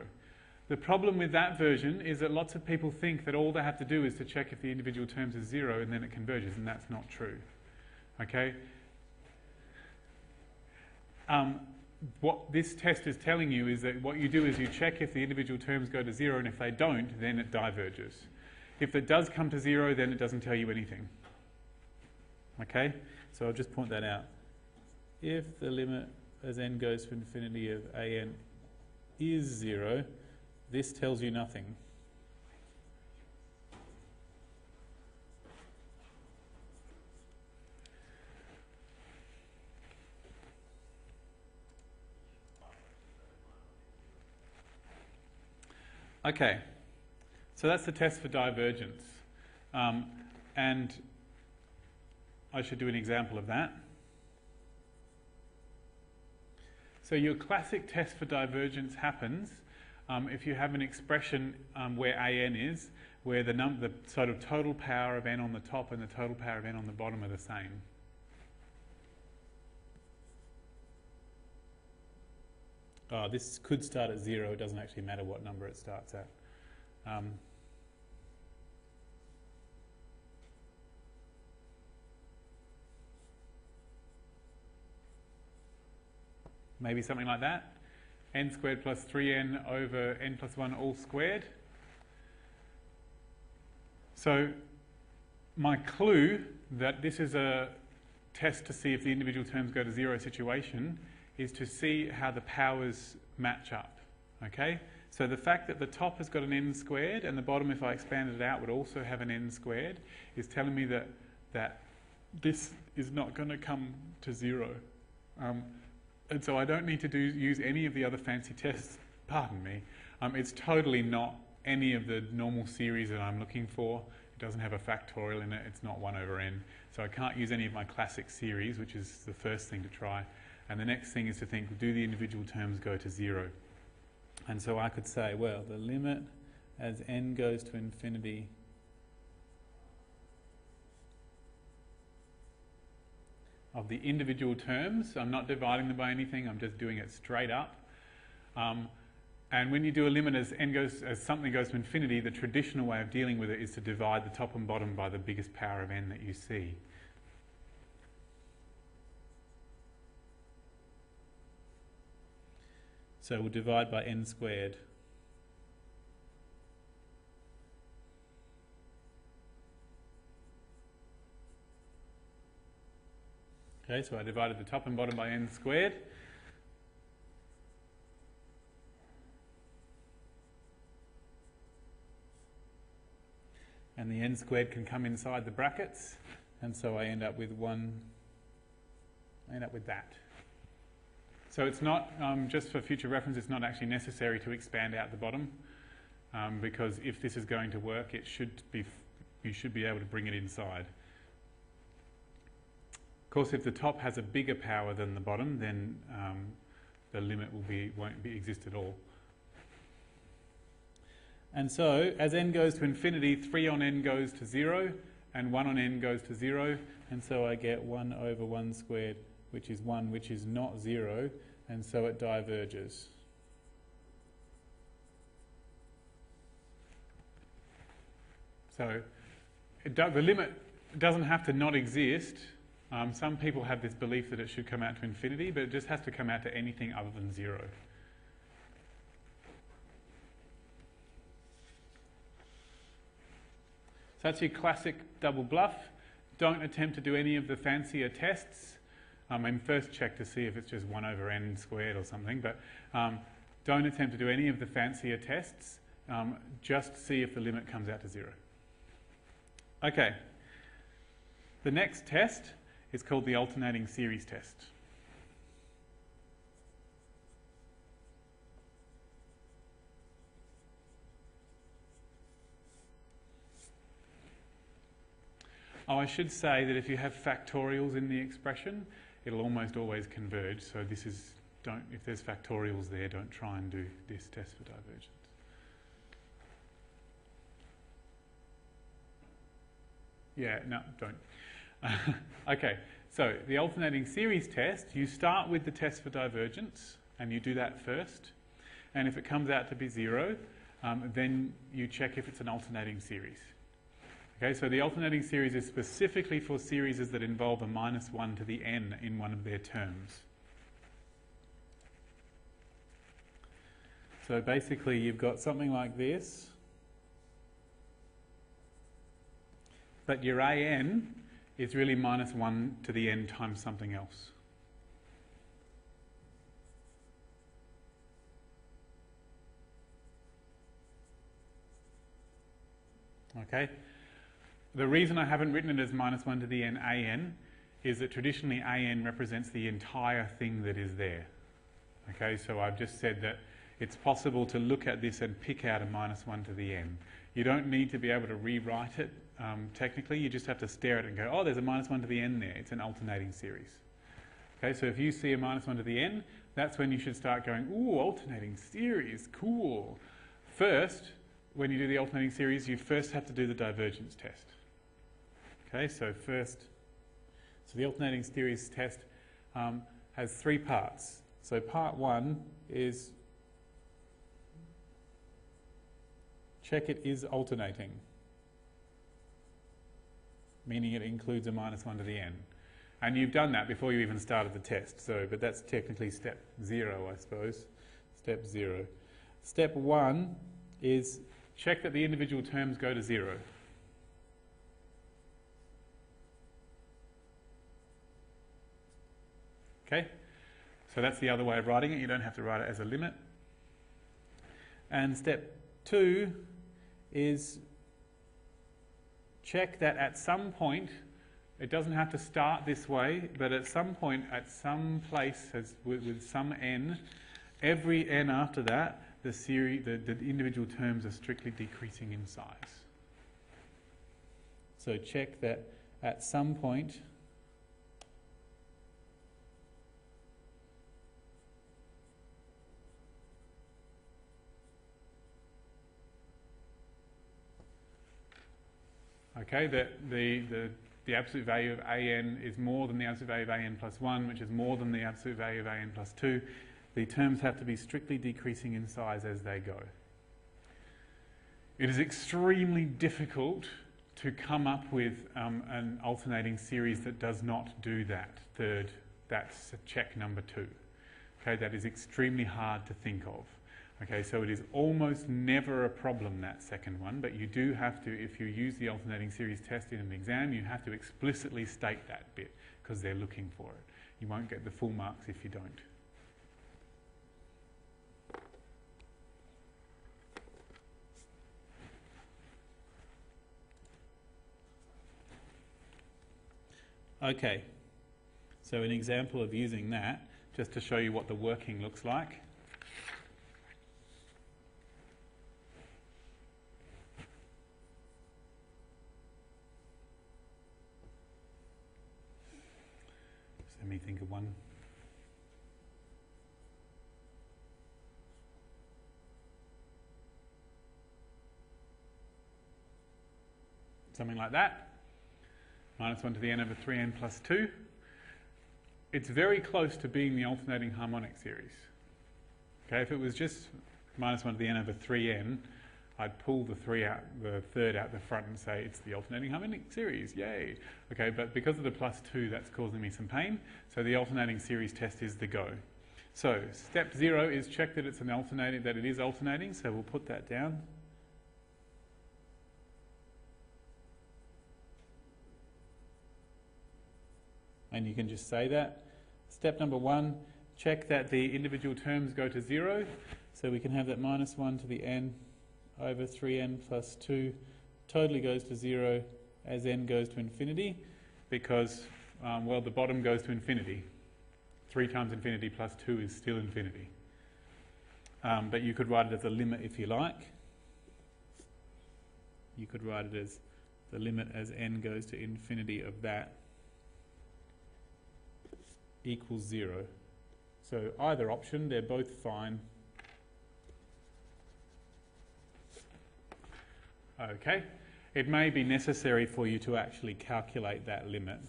The problem with that version is that lots of people think that all they have to do is to check if the individual terms is zero and then it converges, and that's not true. Okay? Um, what this test is telling you is that what you do is you check if the individual terms go to zero, and if they don't, then it diverges. If it does come to zero, then it doesn't tell you anything. Okay? So I'll just point that out. If the limit as n goes to infinity of an is zero, this tells you nothing. Okay, so that's the test for divergence. Um, and I should do an example of that. So your classic test for divergence happens um, if you have an expression um, where an is, where the, the sort of total power of n on the top and the total power of n on the bottom are the same. Oh, this could start at zero. It doesn't actually matter what number it starts at. Um, maybe something like that. n squared plus 3n over n plus 1 all squared. So my clue that this is a test to see if the individual terms go to zero situation is to see how the powers match up. Okay? So the fact that the top has got an n squared and the bottom, if I expanded it out, would also have an n squared is telling me that, that this is not going to come to zero. Um, and so I don't need to do, use any of the other fancy tests, pardon me. Um, it's totally not any of the normal series that I'm looking for. It doesn't have a factorial in it, it's not 1 over n. So I can't use any of my classic series, which is the first thing to try. And the next thing is to think, do the individual terms go to 0? And so I could say, well, the limit as n goes to infinity of the individual terms. I'm not dividing them by anything, I'm just doing it straight up. Um, and when you do a limit as n goes as something goes to infinity, the traditional way of dealing with it is to divide the top and bottom by the biggest power of n that you see. So we'll divide by n squared. Okay, so I divided the top and bottom by n squared. And the n squared can come inside the brackets. and so I end up with one, I end up with that. So it's not, um, just for future reference, it's not actually necessary to expand out the bottom, um, because if this is going to work, it should be, you should be able to bring it inside. Course, if the top has a bigger power than the bottom, then um, the limit will be, won't be, exist at all. And so, as n goes to infinity, 3 on n goes to 0, and 1 on n goes to 0, and so I get 1 over 1 squared, which is 1, which is not 0, and so it diverges. So, the limit doesn't have to not exist. Um, some people have this belief that it should come out to infinity, but it just has to come out to anything other than 0. So that's your classic double bluff. Don't attempt to do any of the fancier tests. Um, and first check to see if it's just 1 over n squared or something, but um, don't attempt to do any of the fancier tests. Um, just see if the limit comes out to 0. Okay. The next test is called the alternating series test. Oh, I should say that if you have factorials in the expression, it'll almost always converge. So this is, don't, if there's factorials there, don't try and do this test for divergence. Yeah, no, don't. okay, so the alternating series test, you start with the test for divergence, and you do that first. And if it comes out to be zero, um, then you check if it's an alternating series. Okay, so the alternating series is specifically for series that involve a minus 1 to the n in one of their terms. So basically you've got something like this, but your an is really minus 1 to the n times something else. Okay? The reason I haven't written it as minus 1 to the n an is that traditionally an represents the entire thing that is there. Okay, so I've just said that it's possible to look at this and pick out a minus 1 to the n. You don't need to be able to rewrite it um, technically, you just have to stare at it and go, oh, there's a minus 1 to the n there. It's an alternating series. Okay, so if you see a minus 1 to the n, that's when you should start going, ooh, alternating series, cool. First, when you do the alternating series, you first have to do the divergence test. Okay, so first, so the alternating series test um, has three parts. So part one is check it is alternating, meaning it includes a minus 1 to the n. And you've done that before you even started the test, so, but that's technically step zero, I suppose. Step zero. Step one is check that the individual terms go to zero. Okay? So that's the other way of writing it. You don't have to write it as a limit. And step two is check that at some point, it doesn't have to start this way, but at some point, at some place as, with, with some n, every n after that, the, series, the, the individual terms are strictly decreasing in size. So check that at some point, Okay, that the, the, the absolute value of an is more than the absolute value of an plus 1, which is more than the absolute value of an plus 2. The terms have to be strictly decreasing in size as they go. It is extremely difficult to come up with um, an alternating series that does not do that third, that's check number two. Okay, that is extremely hard to think of. Okay, so it is almost never a problem, that second one, but you do have to, if you use the alternating series test in an exam, you have to explicitly state that bit because they're looking for it. You won't get the full marks if you don't. Okay, so an example of using that, just to show you what the working looks like. Let me think of one. Something like that. Minus 1 to the n over 3n plus 2. It's very close to being the alternating harmonic series. Okay, if it was just minus 1 to the n over 3n, I'd pull the three out, the third out the front and say it's the alternating harmonic series, yay. Okay, but because of the plus two, that's causing me some pain. So the alternating series test is the go. So step zero is check that it's an alternating, that it is alternating. So we'll put that down. And you can just say that. Step number one, check that the individual terms go to zero. So we can have that minus one to the n over 3n plus 2 totally goes to 0 as n goes to infinity because, um, well, the bottom goes to infinity. 3 times infinity plus 2 is still infinity. Um, but you could write it as a limit if you like. You could write it as the limit as n goes to infinity of that equals 0. So either option, they're both fine. Okay, it may be necessary for you to actually calculate that limit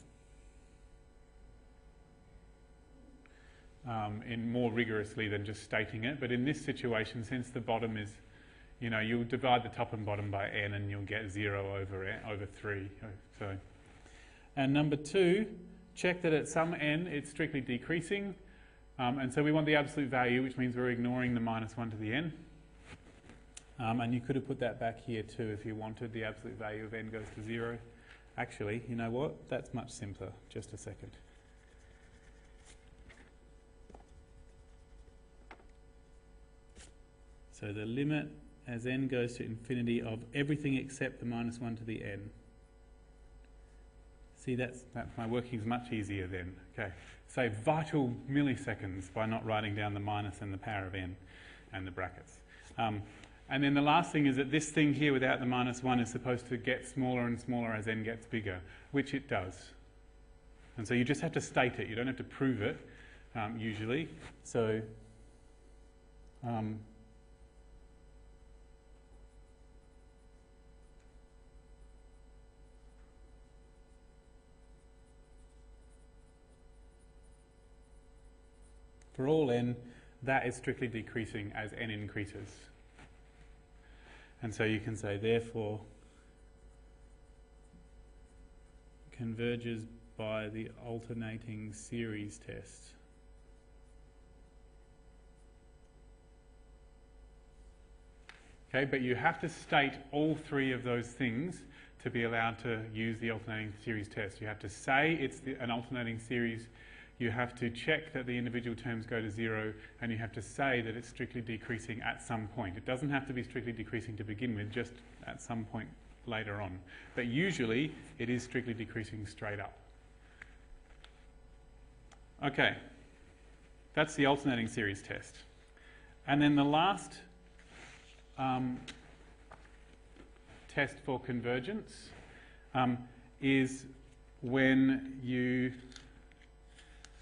um, in more rigorously than just stating it. But in this situation, since the bottom is, you know, you'll divide the top and bottom by n, and you'll get zero over n, over three. So, and number two, check that at some n it's strictly decreasing, um, and so we want the absolute value, which means we're ignoring the minus one to the n. Um, and you could have put that back here too if you wanted. The absolute value of n goes to 0. Actually, you know what? That's much simpler. Just a second. So the limit as n goes to infinity of everything except the minus 1 to the n. See, that's, that, my working is much easier then. Okay, save vital milliseconds by not writing down the minus and the power of n and the brackets. Um, and then the last thing is that this thing here without the minus 1 is supposed to get smaller and smaller as n gets bigger, which it does. And so you just have to state it. You don't have to prove it, um, usually. So um, for all n, that is strictly decreasing as n increases. And so you can say, therefore, converges by the alternating series test. Okay, but you have to state all three of those things to be allowed to use the alternating series test. You have to say it's the, an alternating series you have to check that the individual terms go to zero, and you have to say that it's strictly decreasing at some point. It doesn't have to be strictly decreasing to begin with, just at some point later on. But usually, it is strictly decreasing straight up. Okay, that's the alternating series test. And then the last um, test for convergence um, is when you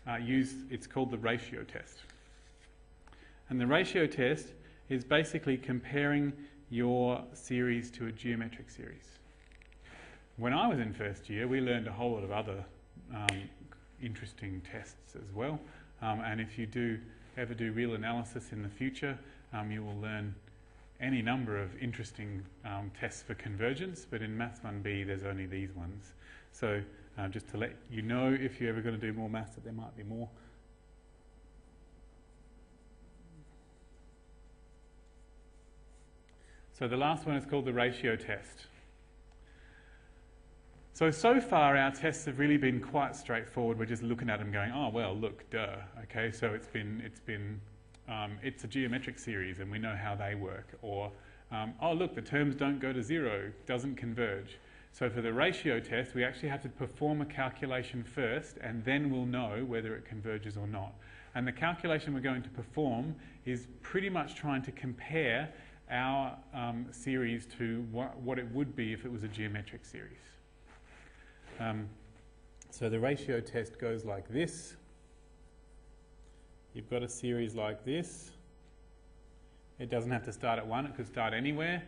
uh, use, it's called the ratio test. And the ratio test is basically comparing your series to a geometric series. When I was in first year, we learned a whole lot of other um, interesting tests as well. Um, and if you do ever do real analysis in the future, um, you will learn any number of interesting um, tests for convergence, but in Maths 1B there's only these ones. So uh, just to let you know if you're ever going to do more maths that there might be more. So the last one is called the ratio test. So, so far our tests have really been quite straightforward. We're just looking at them going, oh, well, look, duh. Okay, so it's been, it's been, um, it's a geometric series and we know how they work. Or, um, oh, look, the terms don't go to zero, doesn't converge. So for the ratio test, we actually have to perform a calculation first, and then we'll know whether it converges or not. And the calculation we're going to perform is pretty much trying to compare our um, series to what, what, it would be if it was a geometric series. Um, so the ratio test goes like this. You've got a series like this. It doesn't have to start at 1, it could start anywhere.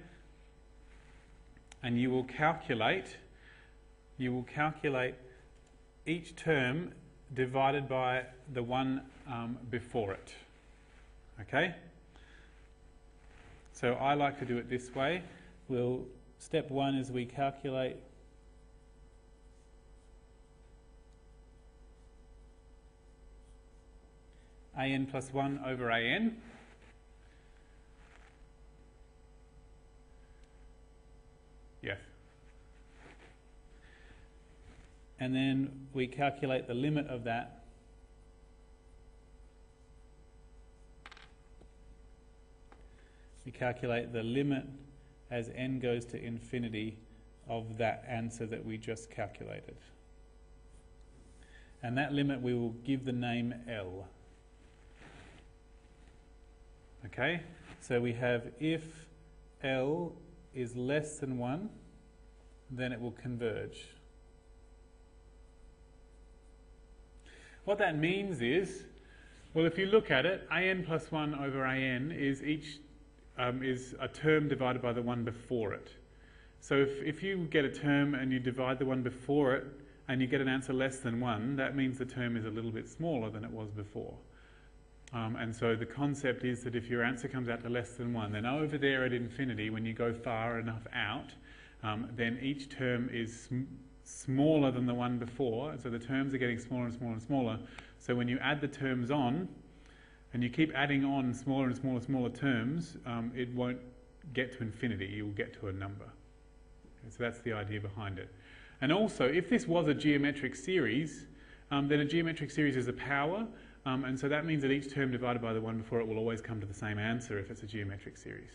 And you will calculate, you will calculate each term divided by the one um, before it. Okay? So I like to do it this way. We'll, step one is we calculate an plus 1 over an. Yes. And then we calculate the limit of that we calculate the limit as n goes to infinity of that answer that we just calculated. And that limit we will give the name L. Okay, so we have if L is less than 1, then it will converge. What that means is, well, if you look at it, an plus 1 over an is each um, is a term divided by the one before it. So if, if you get a term and you divide the one before it and you get an answer less than 1, that means the term is a little bit smaller than it was before. Um, and so the concept is that if your answer comes out to less than 1, then over there at infinity, when you go far enough out, um, then each term is smaller than the one before. So the terms are getting smaller and smaller and smaller. So when you add the terms on, and you keep adding on smaller and smaller, and smaller terms, um, it won't get to infinity. You'll get to a number. Okay, so that's the idea behind it. And also, if this was a geometric series, um, then a geometric series is a power, um, and so that means that each term divided by the one before it will always come to the same answer if it's a geometric series.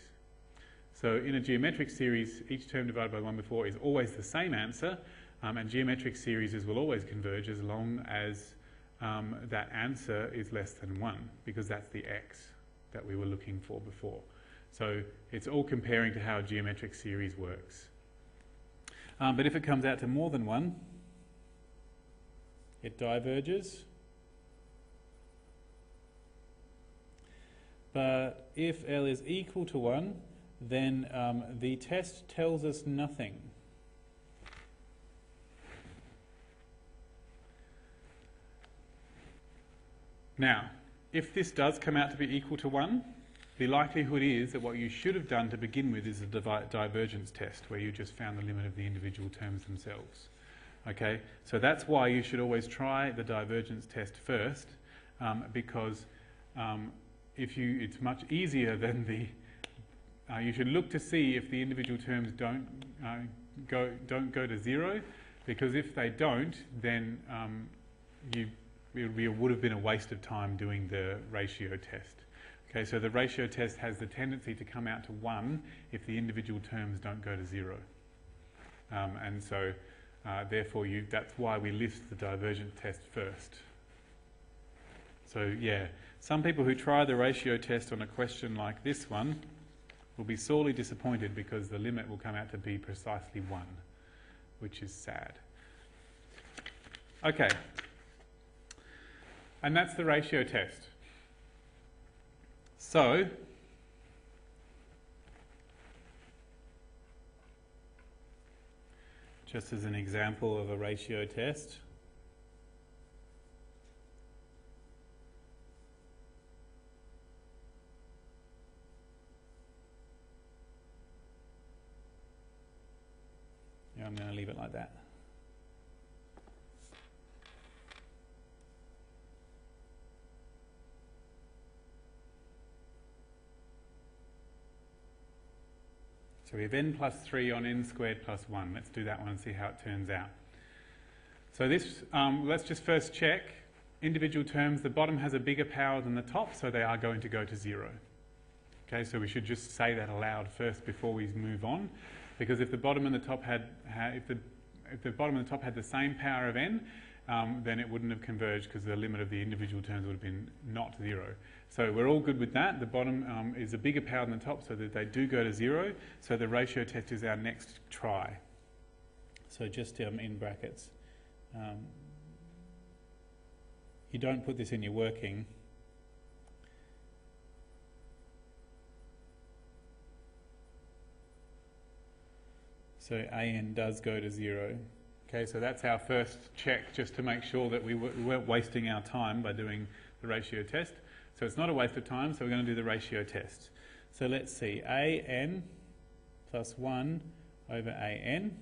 So in a geometric series, each term divided by the one before is always the same answer, um, and geometric series will always converge as long as um, that answer is less than 1 because that's the x that we were looking for before. So it's all comparing to how a geometric series works. Um, but if it comes out to more than 1, it diverges. But if L is equal to 1, then um, the test tells us nothing. Now, if this does come out to be equal to 1, the likelihood is that what you should have done to begin with is a divergence test where you just found the limit of the individual terms themselves. Okay, so that's why you should always try the divergence test first um, because um, if you, it's much easier than the, uh, you should look to see if the individual terms don't, uh, go, don't go to zero because if they don't, then um, you it would have been a waste of time doing the ratio test. Okay, so the ratio test has the tendency to come out to 1 if the individual terms don't go to 0. Um, and so, uh, therefore, you, that's why we list the divergent test first. So, yeah, some people who try the ratio test on a question like this one will be sorely disappointed because the limit will come out to be precisely 1, which is sad. Okay, and that's the ratio test. So, just as an example of a ratio test, yeah, I'm going to leave it like that. So we have n plus 3 on n squared plus 1. Let's do that one and see how it turns out. So this, um, let's just first check. Individual terms, the bottom has a bigger power than the top, so they are going to go to 0. Okay, so we should just say that aloud first before we move on. because if the bottom and the top had, if the if the bottom and the top had the same power of n, um, then it wouldn't have converged because the limit of the individual terms would have been not zero. So we're all good with that. The bottom um, is a bigger power than the top so that they do go to zero. So the ratio test is our next try. So just um, in brackets. Um, you don't put this in your working. So AN does go to zero. Okay, so that's our first check just to make sure that we, we weren't wasting our time by doing the ratio test. So it's not a waste of time, so we're going to do the ratio test. So let's see, AN plus 1 over AN.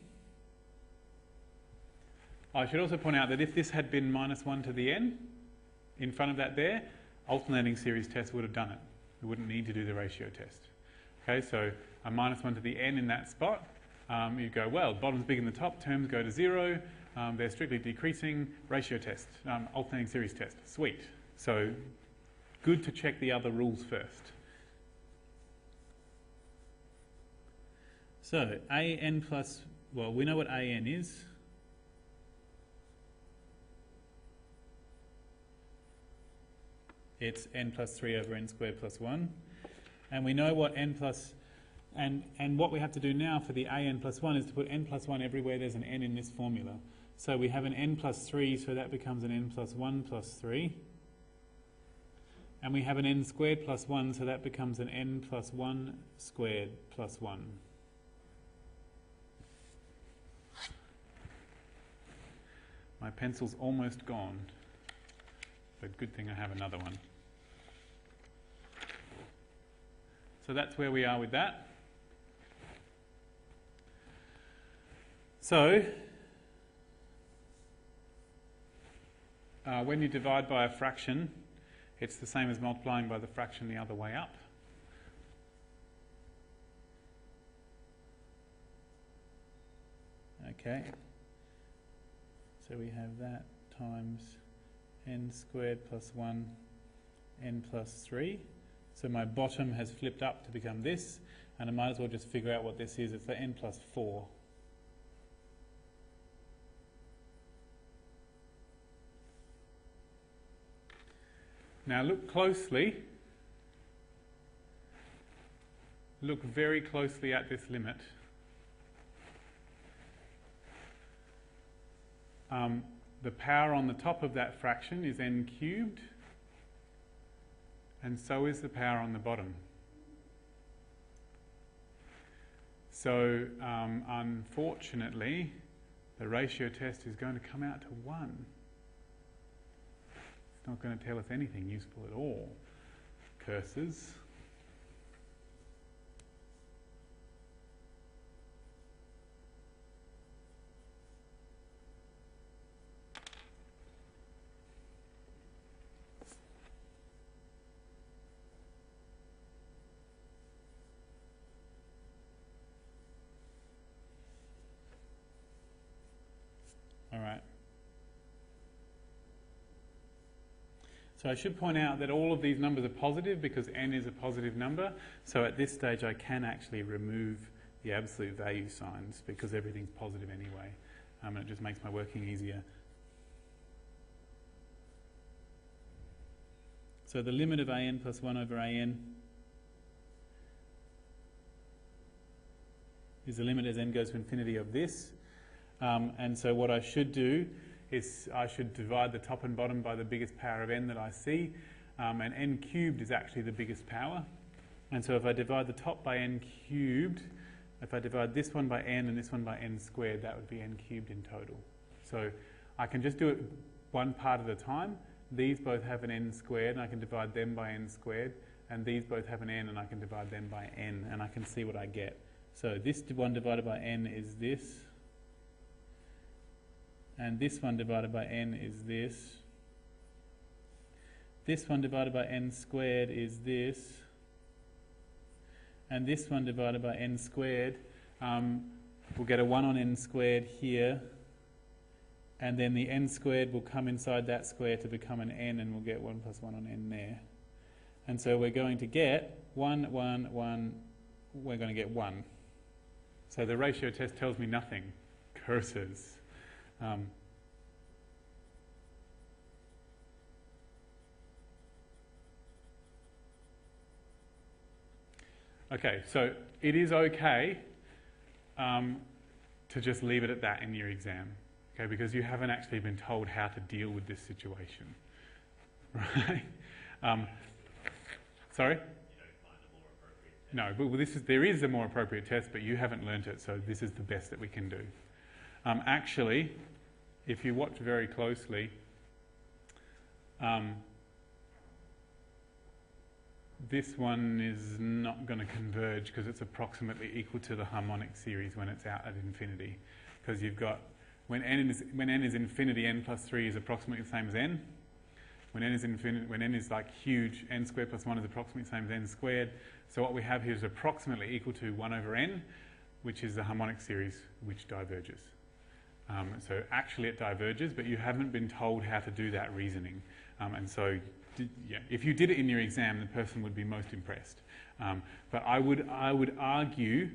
I should also point out that if this had been minus 1 to the n in front of that there, alternating series test would have done it. We wouldn't need to do the ratio test. Okay, so a minus 1 to the n in that spot, um, you go, well, bottom's bigger than the top, terms go to 0, um, they're strictly decreasing, ratio test, um, alternating series test, sweet. So good to check the other rules first. So an plus, well, we know what an is. It's n plus 3 over n squared plus 1. And we know what n plus, and, and what we have to do now for the an plus 1 is to put n plus 1 everywhere there's an n in this formula. So we have an n plus 3, so that becomes an n plus 1 plus 3. And we have an n squared plus 1, so that becomes an n plus 1 squared plus 1. My pencil's almost gone, but good thing I have another one. So that's where we are with that. So, uh, when you divide by a fraction, it's the same as multiplying by the fraction the other way up. Okay, so we have that times n squared plus 1 n plus 3. So my bottom has flipped up to become this, and I might as well just figure out what this is. It's the n plus 4. Now look closely. Look very closely at this limit. Um, the power on the top of that fraction is n cubed, and so is the power on the bottom. So, um, unfortunately, the ratio test is going to come out to 1. It's not going to tell us anything useful at all. Curses. All right. So I should point out that all of these numbers are positive because n is a positive number. So at this stage I can actually remove the absolute value signs because everything's positive anyway. Um, and it just makes my working easier. So the limit of an plus 1 over an is the limit as n goes to infinity of this. Um, and so what I should do is I should divide the top and bottom by the biggest power of n that I see, um, and n cubed is actually the biggest power. And so if I divide the top by n cubed, if I divide this one by n and this one by n squared, that would be n cubed in total. So I can just do it one part at a time. These both have an n squared, and I can divide them by n squared, and these both have an n, and I can divide them by n, and I can see what I get. So this one divided by n is this, and this one divided by n is this. This one divided by n squared is this. And this one divided by n squared, um, we'll get a 1 on n squared here. And then the n squared will come inside that square to become an n, and we'll get 1 plus 1 on n there. And so we're going to get 1, 1, 1, we're going to get 1. So the ratio test tells me nothing. Cursors. Um, okay, so it is okay um, to just leave it at that in your exam, okay, because you haven't actually been told how to deal with this situation, right? Um, sorry? No, but this is, there is a more appropriate test, but you haven't learnt it, so this is the best that we can do. Um, actually, if you watch very closely, um, this one is not going to converge because it's approximately equal to the harmonic series when it's out at infinity. Because you've got, when n, is, when n is infinity, n plus 3 is approximately the same as n. When n is infinite, when n is like huge, n squared plus 1 is approximately the same as n squared. So what we have here is approximately equal to 1 over n, which is the harmonic series which diverges. Um, so actually it diverges, but you haven't been told how to do that reasoning. Um, and so did, yeah, if you did it in your exam, the person would be most impressed. Um, but I would, I would argue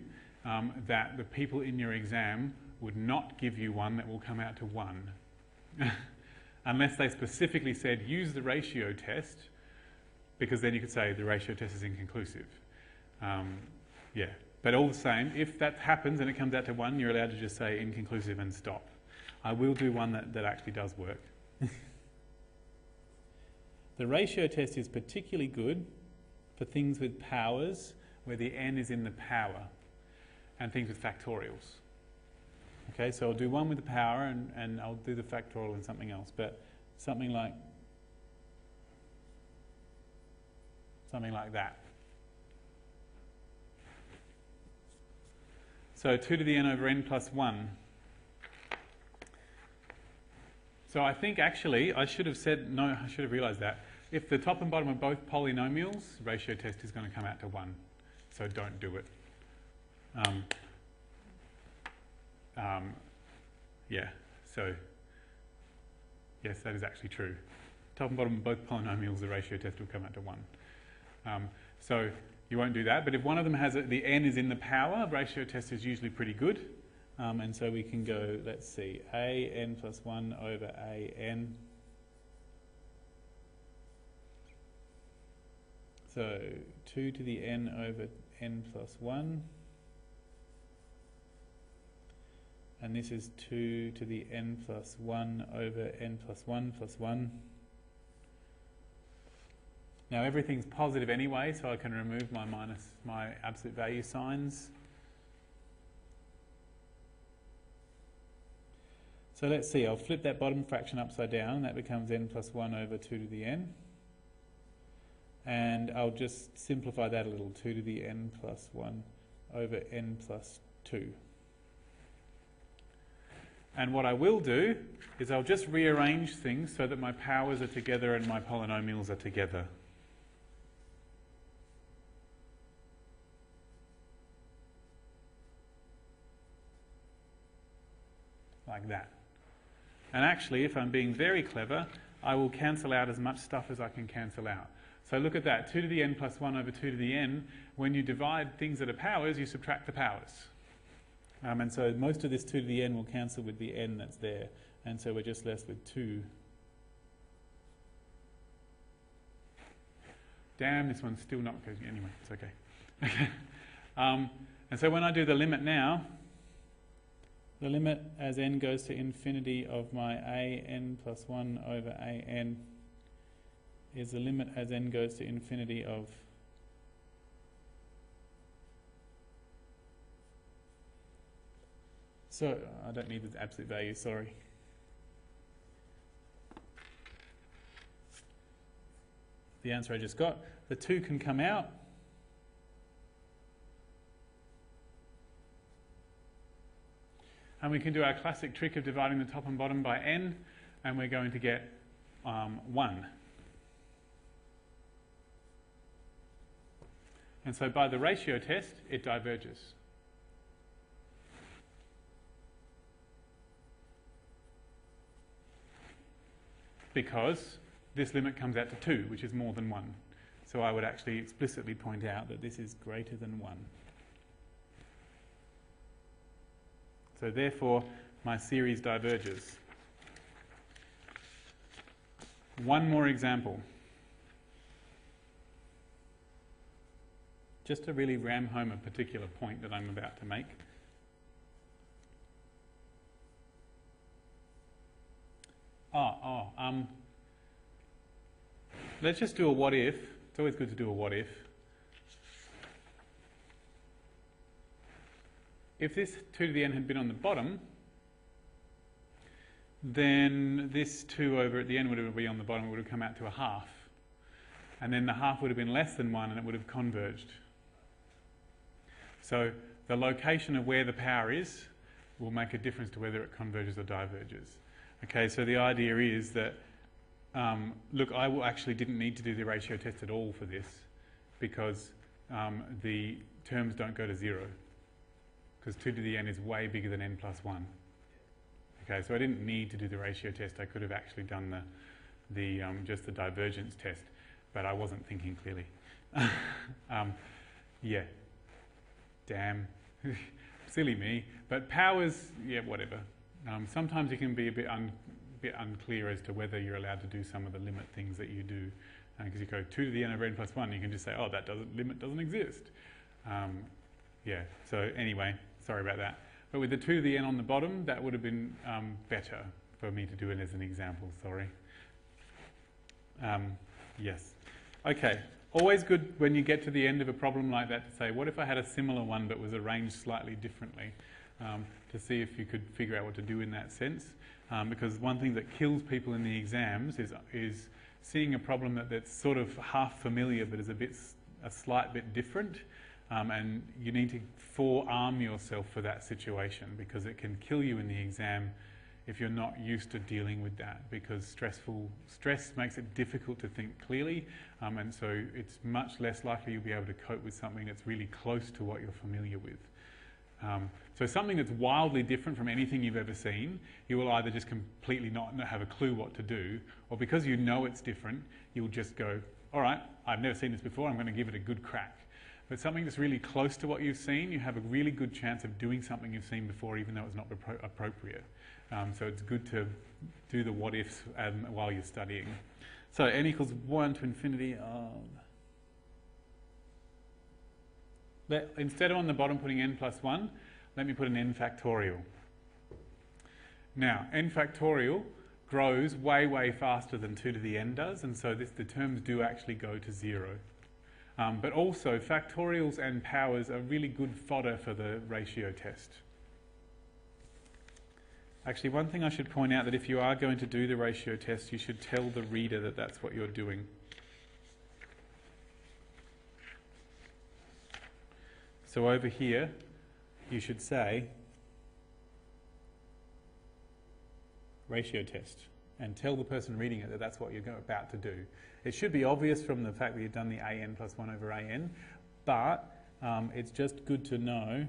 um, that the people in your exam would not give you one that will come out to 1. Unless they specifically said, use the ratio test, because then you could say the ratio test is inconclusive. Um, yeah, but all the same, if that happens and it comes out to one, you're allowed to just say inconclusive and stop. I will do one that, that actually does work. the ratio test is particularly good for things with powers where the n is in the power and things with factorials. Okay, so I'll do one with the power and, and I'll do the factorial in something else, but something like something like that. So 2 to the n over n plus 1. So I think actually I should have said, no, I should have realised that. If the top and bottom are both polynomials, ratio test is going to come out to 1. So don't do it. Um, um, yeah, so yes, that is actually true. Top and bottom are both polynomials, the ratio test will come out to 1. Um, so you won't do that. But if one of them has a, the n is in the power, ratio test is usually pretty good. Um, and so we can go, let's see, a n plus 1 over a n. So 2 to the n over n plus 1. And this is 2 to the n plus 1 over n plus 1 plus 1. Now everything's positive anyway, so I can remove my minus my absolute value signs. So let's see, I'll flip that bottom fraction upside down, that becomes n plus 1 over 2 to the n. And I'll just simplify that a little, 2 to the n plus 1 over n plus 2. And what I will do is I'll just rearrange things so that my powers are together and my polynomials are together. Like that. And actually, if I'm being very clever, I will cancel out as much stuff as I can cancel out. So look at that, 2 to the n plus 1 over 2 to the n. When you divide things that are powers, you subtract the powers. Um, and so most of this 2 to the n will cancel with the n that's there. And so we're just left with 2. Damn, this one's still not going. Anyway, it's okay. um, and so when I do the limit now, the limit as n goes to infinity of my a n plus 1 over a n is the limit as n goes to infinity of So, I don't need the absolute value, sorry. The answer I just got. The 2 can come out. And we can do our classic trick of dividing the top and bottom by n, and we're going to get um, 1. And so by the ratio test, it diverges. Because this limit comes out to 2, which is more than 1. So I would actually explicitly point out that this is greater than 1. So therefore, my series diverges. One more example. Just to really ram home a particular point that I'm about to make. Oh, oh, um, let's just do a what if. It's always good to do a what if. If this 2 to the n had been on the bottom, then this 2 over at the end would have been on the bottom, it would have come out to a half. And then the half would have been less than 1 and it would have converged. So the location of where the power is will make a difference to whether it converges or diverges. Okay, so the idea is that, um, look, I actually didn't need to do the ratio test at all for this because um, the terms don't go to zero because 2 to the n is way bigger than n plus 1. Okay, so I didn't need to do the ratio test. I could have actually done the, the um, just the divergence test, but I wasn't thinking clearly. um, yeah, damn, silly me. But powers, yeah, whatever. Um, sometimes it can be a bit, un, bit unclear as to whether you're allowed to do some of the limit things that you do. Because uh, you go 2 to the n over n plus 1, you can just say, oh, that doesn't, limit doesn't exist. Um, yeah, so anyway, sorry about that. But with the 2 to the n on the bottom, that would have been um, better for me to do it as an example, sorry. Um, yes. Okay, always good when you get to the end of a problem like that to say, what if I had a similar one but was arranged slightly differently? Um, to see if you could figure out what to do in that sense. Um, because one thing that kills people in the exams is, is seeing a problem that, that's sort of half familiar but is a bit a slight bit different. Um, and you need to forearm yourself for that situation because it can kill you in the exam if you're not used to dealing with that because stressful stress makes it difficult to think clearly um, and so it's much less likely you'll be able to cope with something that's really close to what you're familiar with. Um, so something that's wildly different from anything you've ever seen, you will either just completely not have a clue what to do, or because you know it's different, you'll just go, all right, I've never seen this before, I'm going to give it a good crack. But something that's really close to what you've seen, you have a really good chance of doing something you've seen before, even though it's not appropriate. Um, so it's good to do the what ifs um, while you're studying. So n equals 1 to infinity of Let, instead of on the bottom putting n plus 1, let me put an n factorial. Now, n factorial grows way, way faster than 2 to the n does, and so this, the terms do actually go to 0. Um, but also, factorials and powers are really good fodder for the ratio test. Actually, one thing I should point out that if you are going to do the ratio test, you should tell the reader that that's what you're doing. So over here, you should say ratio test and tell the person reading it that that's what you're about to do. It should be obvious from the fact that you've done the an plus 1 over an, but um, it's just good to know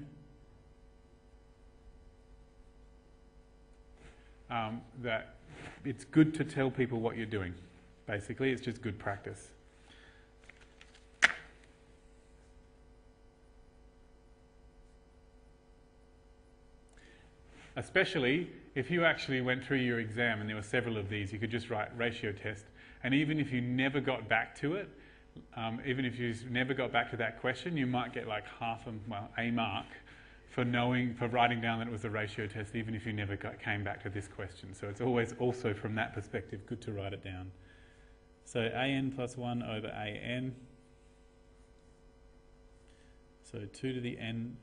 um, that it's good to tell people what you're doing. Basically, it's just good practice. especially if you actually went through your exam and there were several of these, you could just write ratio test. And even if you never got back to it, um, even if you never got back to that question, you might get like half a, well, a mark for knowing, for writing down that it was a ratio test, even if you never got, came back to this question. So it's always also from that perspective good to write it down. So an plus 1 over an. So 2 to the n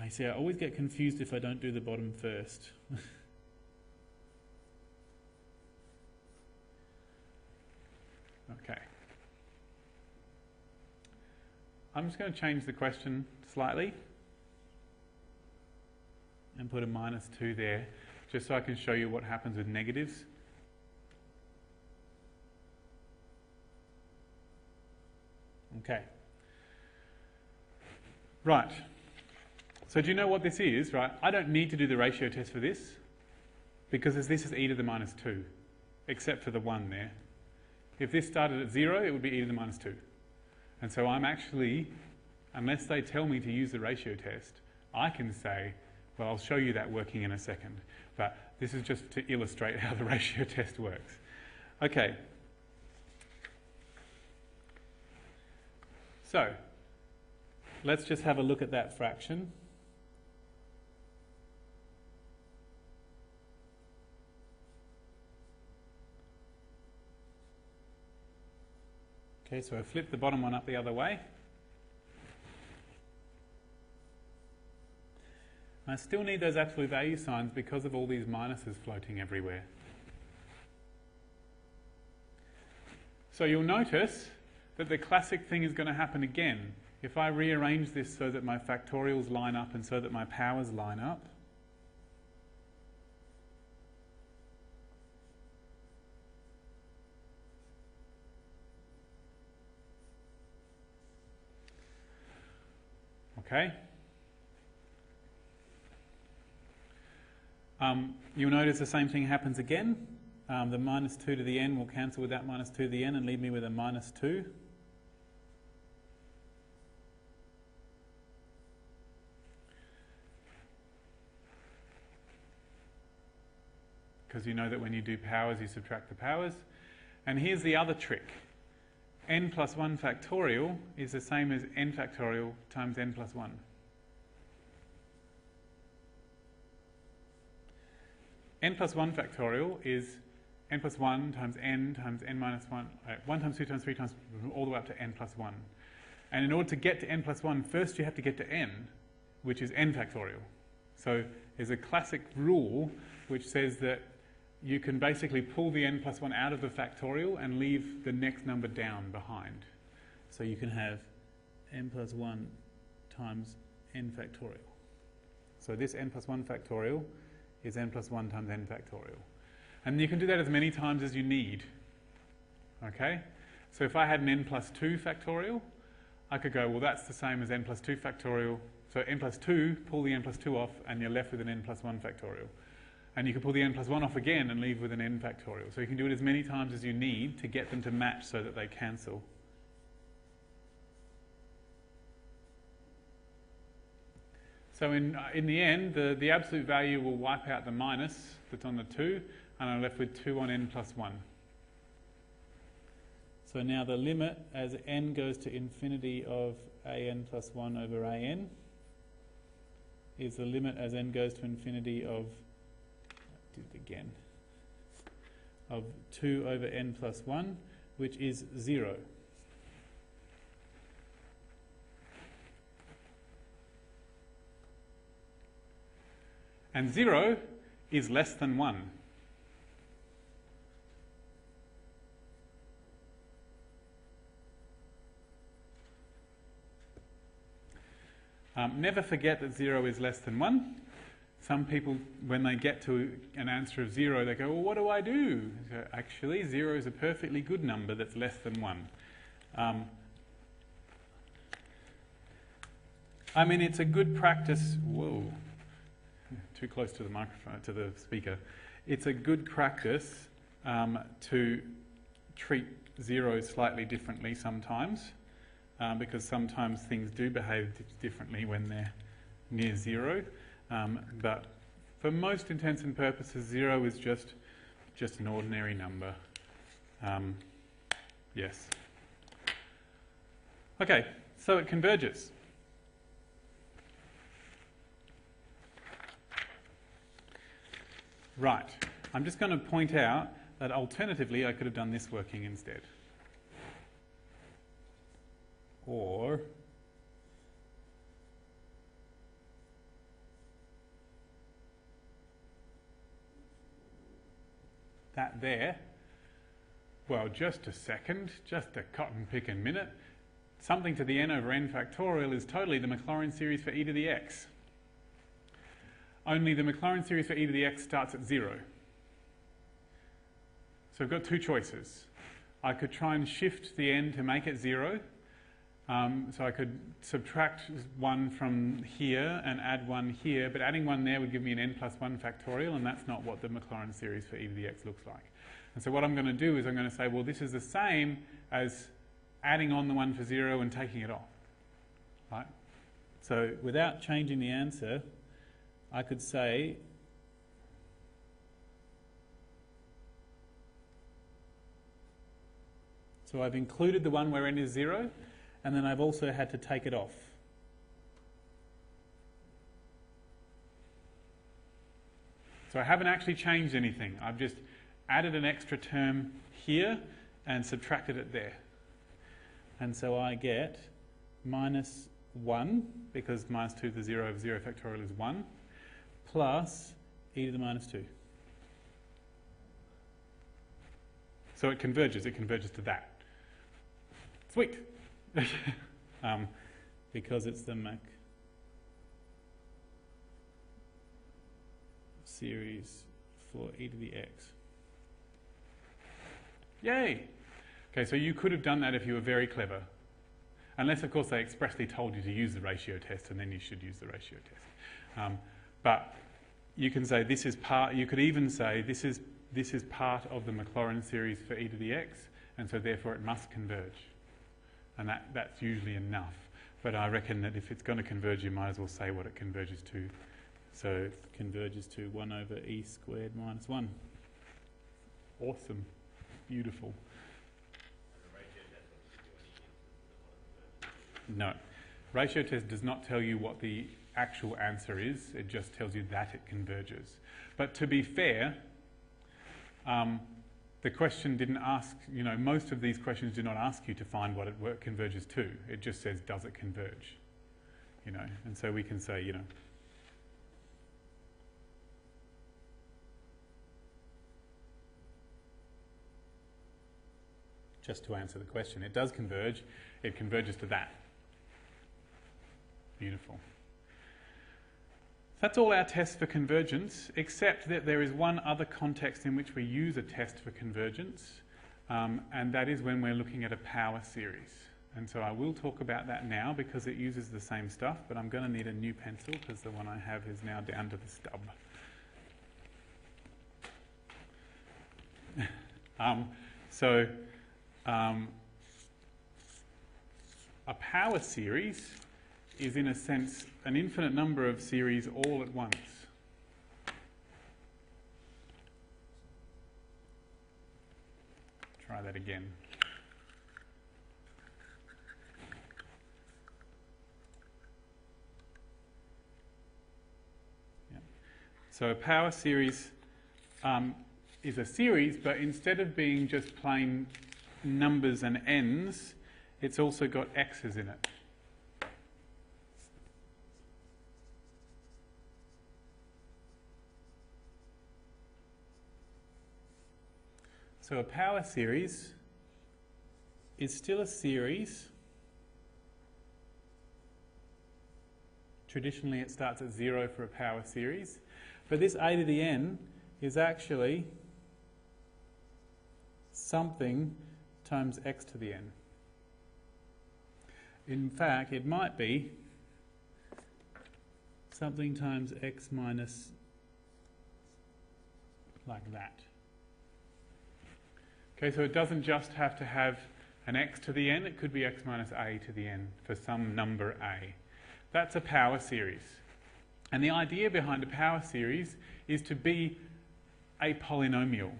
I see, I always get confused if I don't do the bottom first. okay. I'm just going to change the question slightly and put a minus 2 there, just so I can show you what happens with negatives. Okay. Right. So do you know what this is, right? I don't need to do the ratio test for this because this is e to the minus 2, except for the 1 there. If this started at 0, it would be e to the minus 2. And so I'm actually unless they tell me to use the ratio test, I can say, well, I'll show you that working in a second. But this is just to illustrate how the ratio test works. Okay. So, let's just have a look at that fraction. Okay, so I flip the bottom one up the other way. I still need those absolute value signs because of all these minuses floating everywhere. So you'll notice that the classic thing is going to happen again. If I rearrange this so that my factorials line up and so that my powers line up, okay? Um, you'll notice the same thing happens again. Um, the minus 2 to the n will cancel with that minus 2 to the n and leave me with a minus 2. Because you know that when you do powers, you subtract the powers. And here's the other trick. N plus 1 factorial is the same as n factorial times n plus 1. n plus 1 factorial is n plus 1 times n times n minus 1, uh, 1 times 2 times 3 times all the way up to n plus 1. And in order to get to n plus 1, first you have to get to n, which is n factorial. So there's a classic rule which says that you can basically pull the n plus 1 out of the factorial and leave the next number down behind. So you can have n plus 1 times n factorial. So this n plus 1 factorial is n plus 1 times n factorial. And you can do that as many times as you need. Okay? So if I had an n plus 2 factorial, I could go, well, that's the same as n plus 2 factorial. So n plus 2, pull the n plus 2 off, and you're left with an n plus 1 factorial. And you can pull the n plus 1 off again and leave with an n factorial. So you can do it as many times as you need to get them to match so that they cancel. So in, uh, in the end, the, the absolute value will wipe out the minus that's on the 2, and I'm left with 2 on n plus 1. So now the limit as n goes to infinity of an plus 1 over an is the limit as n goes to infinity of, it again, of 2 over n plus 1, which is 0. And 0 is less than 1. Um, never forget that 0 is less than 1. Some people, when they get to an answer of 0, they go, well, what do I do? So actually, 0 is a perfectly good number that's less than 1. Um, I mean, it's a good practice. Whoa too close to the microphone, to the speaker. It's a good practice um, to treat zeros slightly differently sometimes, um, because sometimes things do behave differently when they're near zero. Um, but for most intents and purposes, zero is just just an ordinary number. Um, yes. Okay, so it converges. Right, I'm just going to point out that alternatively I could have done this working instead. Or that there, well, just a second, just a cotton picking minute, something to the n over n factorial is totally the Maclaurin series for e to the x only the Maclaurin series for e to the x starts at 0. So I've got two choices. I could try and shift the n to make it 0. Um, so I could subtract 1 from here and add 1 here, but adding 1 there would give me an n plus 1 factorial, and that's not what the Maclaurin series for e to the x looks like. And so what I'm going to do is I'm going to say, well, this is the same as adding on the 1 for 0 and taking it off. right? So without changing the answer, I could say So I've included the one where n is 0, and then I've also had to take it off. So I haven't actually changed anything. I've just added an extra term here and subtracted it there. And so I get minus 1, because minus 2 to the 0 of 0 factorial is 1, plus e to the minus 2. So it converges, it converges to that. Sweet. um, because it's the Mac series for e to the x. Yay! Okay, so you could have done that if you were very clever. Unless, of course, they expressly told you to use the ratio test, and then you should use the ratio test. Um, but you can say this is part, you could even say this is, this is part of the Maclaurin series for e to the x, and so therefore it must converge and that, that's usually enough. But I reckon that if it's going to converge, you might as well say what it converges to. So it converges to 1 over e squared minus 1. Awesome. Beautiful. No. Ratio test does not tell you what the actual answer is, it just tells you that it converges. But to be fair, um, the question didn't ask, you know, most of these questions do not ask you to find what it converges to. It just says, does it converge? You know, and so we can say, you know, just to answer the question, it does converge, it converges to that. Beautiful. That's all our tests for convergence, except that there is one other context in which we use a test for convergence, um, and that is when we're looking at a power series. And so I will talk about that now because it uses the same stuff, but I'm going to need a new pencil because the one I have is now down to the stub. um, so um, a power series is in a sense an infinite number of series all at once. Try that again. So a power series um, is a series, but instead of being just plain numbers and n's, it's also got x's in it. So a power series is still a series. Traditionally it starts at zero for a power series. But this a to the n is actually something times x to the n. In fact, it might be something times x minus like that. Okay, so it doesn't just have to have an x to the n, it could be x minus a to the n for some number a. That's a power series. And the idea behind a power series is to be a polynomial.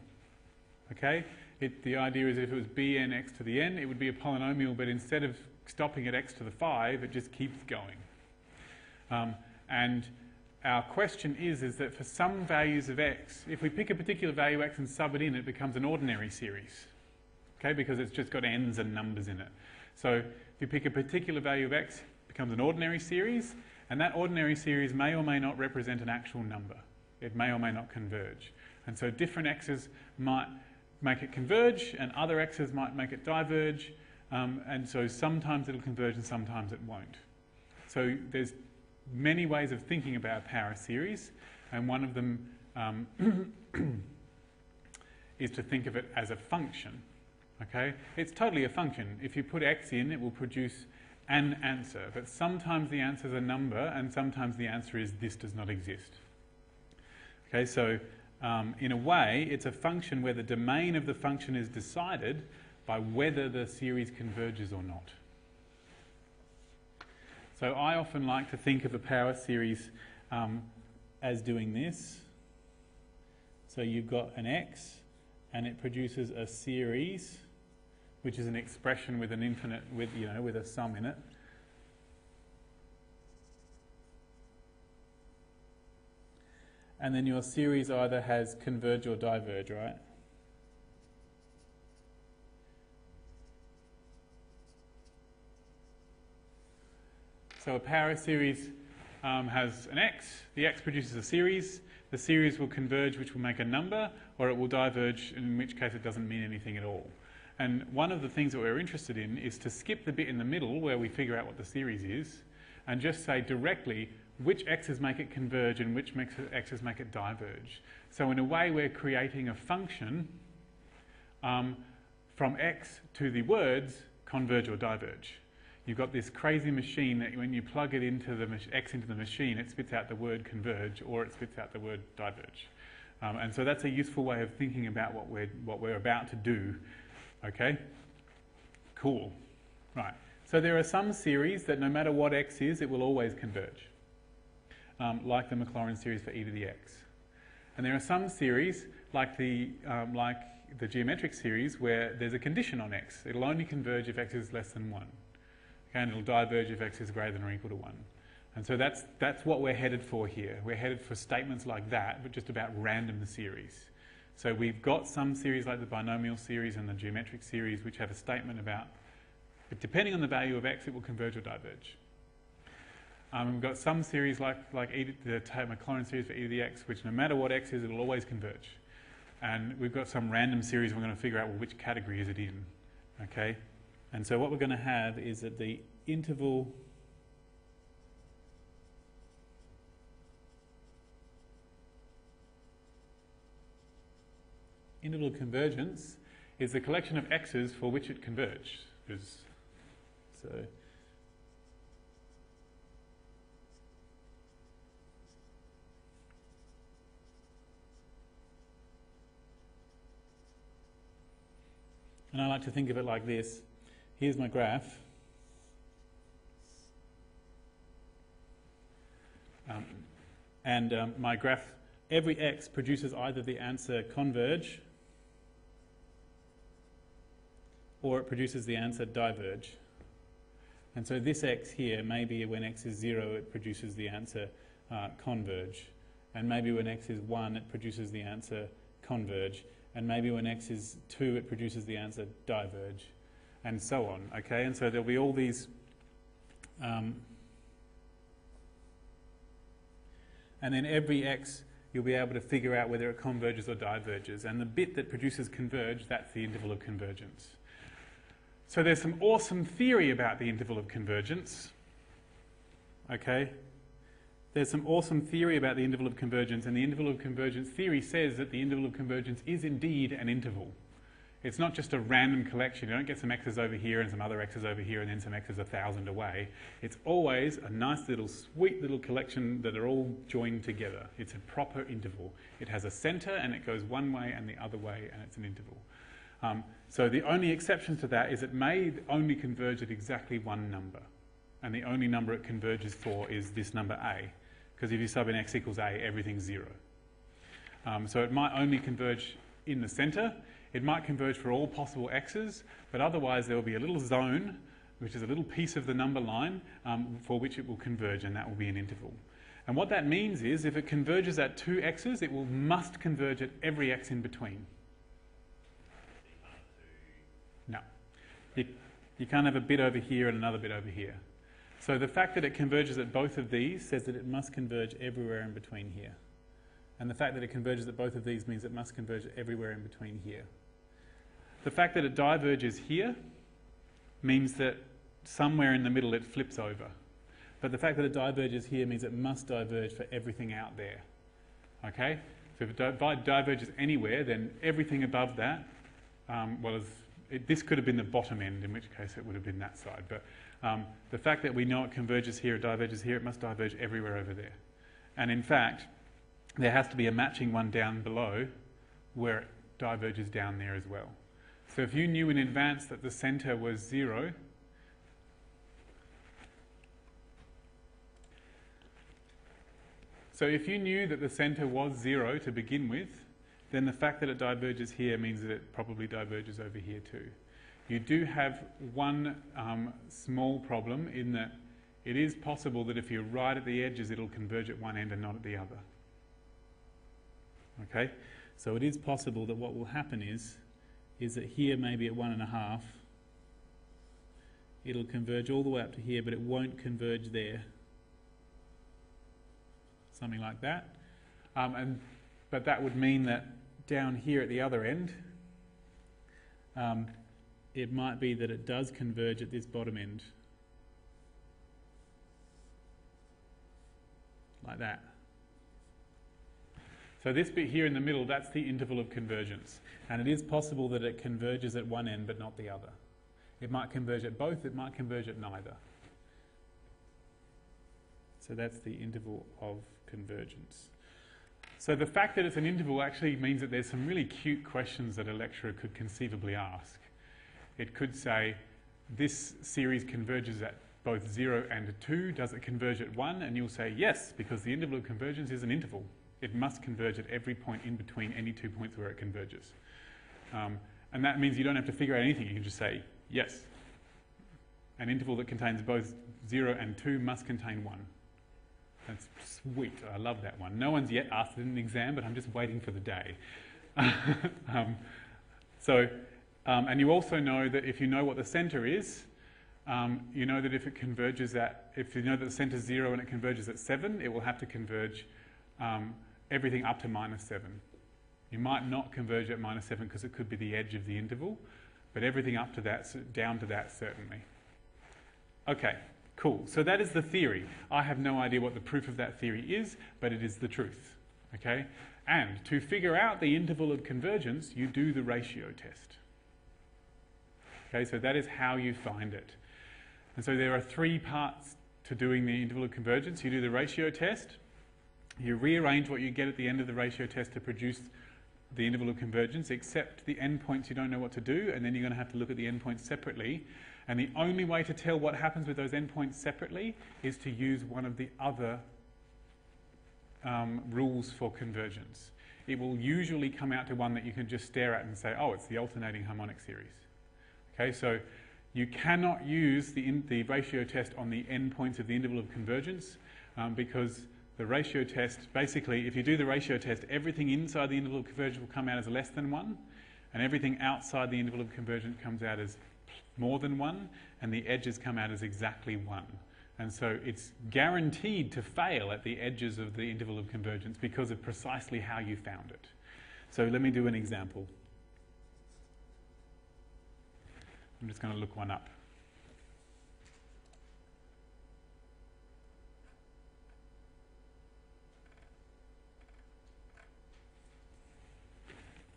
Okay? It, the idea is if it was bn x to the n, it would be a polynomial, but instead of stopping at x to the 5, it just keeps going. Um, and our question is, is that for some values of x, if we pick a particular value x and sub it in, it becomes an ordinary series. Okay, because it's just got n's and numbers in it. So if you pick a particular value of x, it becomes an ordinary series, and that ordinary series may or may not represent an actual number. It may or may not converge. And so different x's might make it converge, and other x's might make it diverge, um, and so sometimes it'll converge and sometimes it won't. So there's many ways of thinking about power series, and one of them um, is to think of it as a function. Okay, it's totally a function. If you put x in, it will produce an answer, but sometimes the answer is a number, and sometimes the answer is this does not exist. Okay, so um, in a way, it's a function where the domain of the function is decided by whether the series converges or not. So I often like to think of a power series um, as doing this. So you've got an x, and it produces a series, which is an expression with an infinite, with you know, with a sum in it. And then your series either has converge or diverge, right? So a power series um, has an x, the x produces a series, the series will converge, which will make a number, or it will diverge, in which case it doesn't mean anything at all. And one of the things that we're interested in is to skip the bit in the middle where we figure out what the series is, and just say directly which x's make it converge and which x's make it diverge. So in a way, we're creating a function um, from x to the words converge or diverge you've got this crazy machine that when you plug it into the X into the machine, it spits out the word converge or it spits out the word diverge. Um, and so that's a useful way of thinking about what we're, what we're about to do. Okay? Cool. Right. So there are some series that no matter what x is, it will always converge, um, like the Maclaurin series for e to the x. And there are some series, like the, um, like the geometric series, where there's a condition on x. It'll only converge if x is less than 1 and it'll diverge if x is greater than or equal to 1. And so that's, that's what we're headed for here. We're headed for statements like that, but just about random series. So we've got some series like the binomial series and the geometric series which have a statement about, depending on the value of x, it will converge or diverge. Um, we've got some series like, like e, the Maclaurin series for e to the x, which no matter what x is, it'll always converge. And we've got some random series we're going to figure out well, which category is it in. Okay? And so what we're going to have is that the interval interval convergence is the collection of x's for which it converges. So And I like to think of it like this here's my graph. Um, and um, my graph, every x produces either the answer converge or it produces the answer diverge. And so this x here, maybe when x is 0, it produces the answer uh, converge. And maybe when x is 1, it produces the answer converge. And maybe when x is 2, it produces the answer diverge and so on. Okay, and so there'll be all these. Um, and then every x you'll be able to figure out whether it converges or diverges. And the bit that produces converge, that's the interval of convergence. So there's some awesome theory about the interval of convergence. Okay? There's some awesome theory about the interval of convergence, and the interval of convergence theory says that the interval of convergence is indeed an interval. It's not just a random collection. You don't get some x's over here and some other x's over here and then some x's a thousand away. It's always a nice little, sweet little collection that are all joined together. It's a proper interval. It has a center and it goes one way and the other way and it's an interval. Um, so the only exception to that is it may only converge at exactly one number. And the only number it converges for is this number a. Because if you sub in x equals a, everything's zero. Um, so it might only converge in the center it might converge for all possible x's, but otherwise there will be a little zone, which is a little piece of the number line, um, for which it will converge, and that will be an interval. And what that means is if it converges at two x's, it will must converge at every x in between. No. You, you can't have a bit over here and another bit over here. So the fact that it converges at both of these says that it must converge everywhere in between here. And the fact that it converges at both of these means it must converge everywhere in between here. The fact that it diverges here means that somewhere in the middle it flips over. But the fact that it diverges here means it must diverge for everything out there. Okay? So if it diverges anywhere, then everything above that, um, well, it, this could have been the bottom end, in which case it would have been that side. But um, the fact that we know it converges here, it diverges here, it must diverge everywhere over there. And in fact, there has to be a matching one down below where it diverges down there as well. So if you knew in advance that the center was zero, So if you knew that the centre was zero to begin with, then the fact that it diverges here means that it probably diverges over here too. You do have one um, small problem in that it is possible that if you're right at the edges, it'll converge at one end and not at the other. Okay? So it is possible that what will happen is, is that here maybe at one and a half, it'll converge all the way up to here, but it won't converge there. Something like that. Um, and, but that would mean that down here at the other end, um, it might be that it does converge at this bottom end. Like that. So this bit here in the middle, that's the interval of convergence. And it is possible that it converges at one end but not the other. It might converge at both, it might converge at neither. So that's the interval of convergence. So the fact that it's an interval actually means that there's some really cute questions that a lecturer could conceivably ask. It could say, this series converges at both 0 and 2. Does it converge at 1? And you'll say yes, because the interval of convergence is an interval. It must converge at every point in between any two points where it converges. Um, and that means you don't have to figure out anything. You can just say yes. An interval that contains both 0 and 2 must contain 1. That's sweet. I love that one. No one's yet asked it in an exam, but I'm just waiting for the day. um, so, um, and you also know that if you know what the centre is, um, you know that if it converges at, if you know that the centre is zero and it converges at seven, it will have to converge um, everything up to minus seven. You might not converge at minus seven because it could be the edge of the interval, but everything up to that, down to that, certainly. Okay, cool. So that is the theory. I have no idea what the proof of that theory is, but it is the truth. Okay? And to figure out the interval of convergence, you do the ratio test. Okay, so that is how you find it. And so there are three parts to doing the interval of convergence. You do the ratio test, you rearrange what you get at the end of the ratio test to produce the interval of convergence, except the endpoints you don't know what to do, and then you're going to have to look at the endpoints separately. And the only way to tell what happens with those endpoints separately is to use one of the other um, rules for convergence. It will usually come out to one that you can just stare at and say, oh, it's the alternating harmonic series. Okay, so you cannot use the, the ratio test on the endpoints of the interval of convergence um, because the ratio test, basically, if you do the ratio test, everything inside the interval of convergence will come out as less than 1, and everything outside the interval of convergence comes out as more than 1, and the edges come out as exactly 1. And so it's guaranteed to fail at the edges of the interval of convergence because of precisely how you found it. So let me do an example. I'm just going to look one up.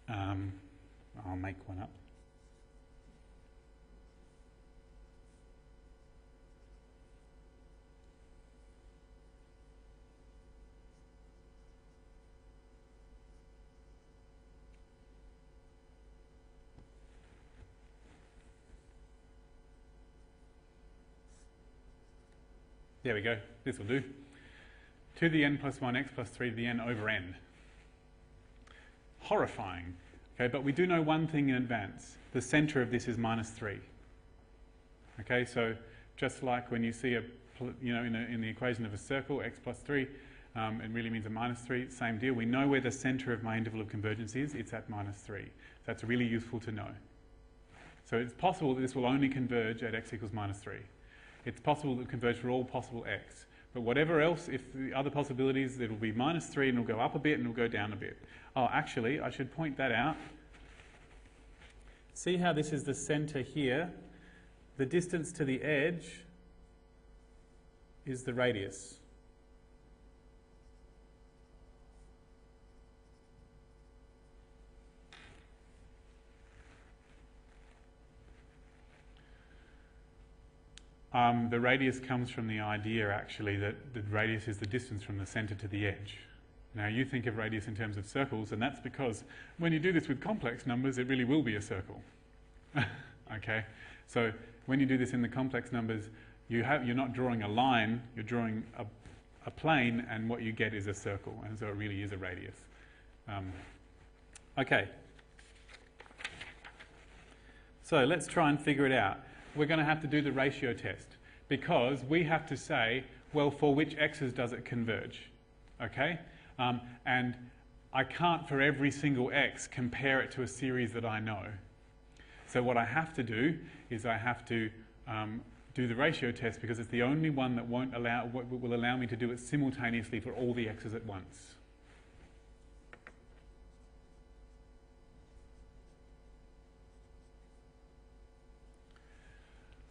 Um, I'll make one up. There we go. This will do. 2 to the n plus 1 x plus 3 to the n over n. Horrifying. Okay, but we do know one thing in advance. The centre of this is minus 3. Okay, so just like when you see a, you know, in, a, in the equation of a circle, x plus 3, um, it really means a minus 3. Same deal. We know where the centre of my interval of convergence is. It's at minus 3. That's really useful to know. So it's possible that this will only converge at x equals minus 3 it's possible that it converge for all possible x. But whatever else, if the other possibilities, it'll be minus 3 and it'll go up a bit and it'll go down a bit. Oh, actually, I should point that out. See how this is the centre here? The distance to the edge is the radius. Um, the radius comes from the idea, actually, that the radius is the distance from the centre to the edge. Now, you think of radius in terms of circles, and that's because when you do this with complex numbers, it really will be a circle. okay? So, when you do this in the complex numbers, you have, you're not drawing a line, you're drawing a, a plane, and what you get is a circle, and so it really is a radius. Um, okay. So let's try and figure it out. We're going to have to do the ratio test because we have to say, well, for which x's does it converge? Okay? Um, and I can't, for every single x, compare it to a series that I know. So what I have to do is I have to um, do the ratio test because it's the only one that won't allow, will allow me to do it simultaneously for all the x's at once.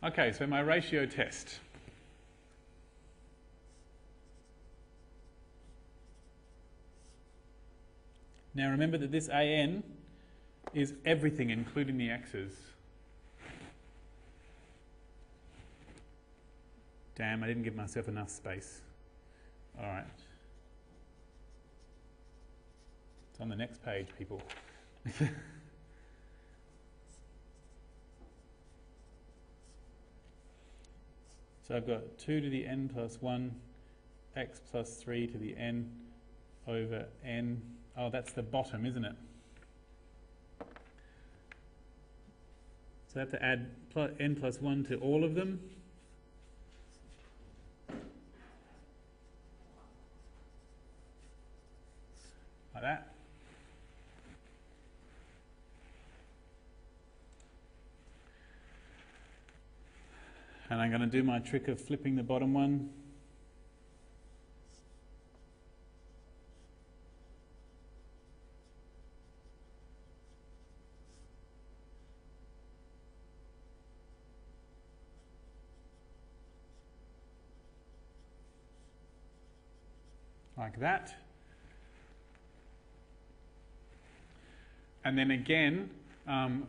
Okay, so my ratio test. Now remember that this AN is everything, including the x's. Damn, I didn't give myself enough space. All right. It's on the next page, people. So I've got 2 to the n plus 1, x plus 3 to the n over n. Oh, that's the bottom, isn't it? So I have to add plus n plus 1 to all of them. Like that. And I'm going to do my trick of flipping the bottom one. Like that. And then again, um,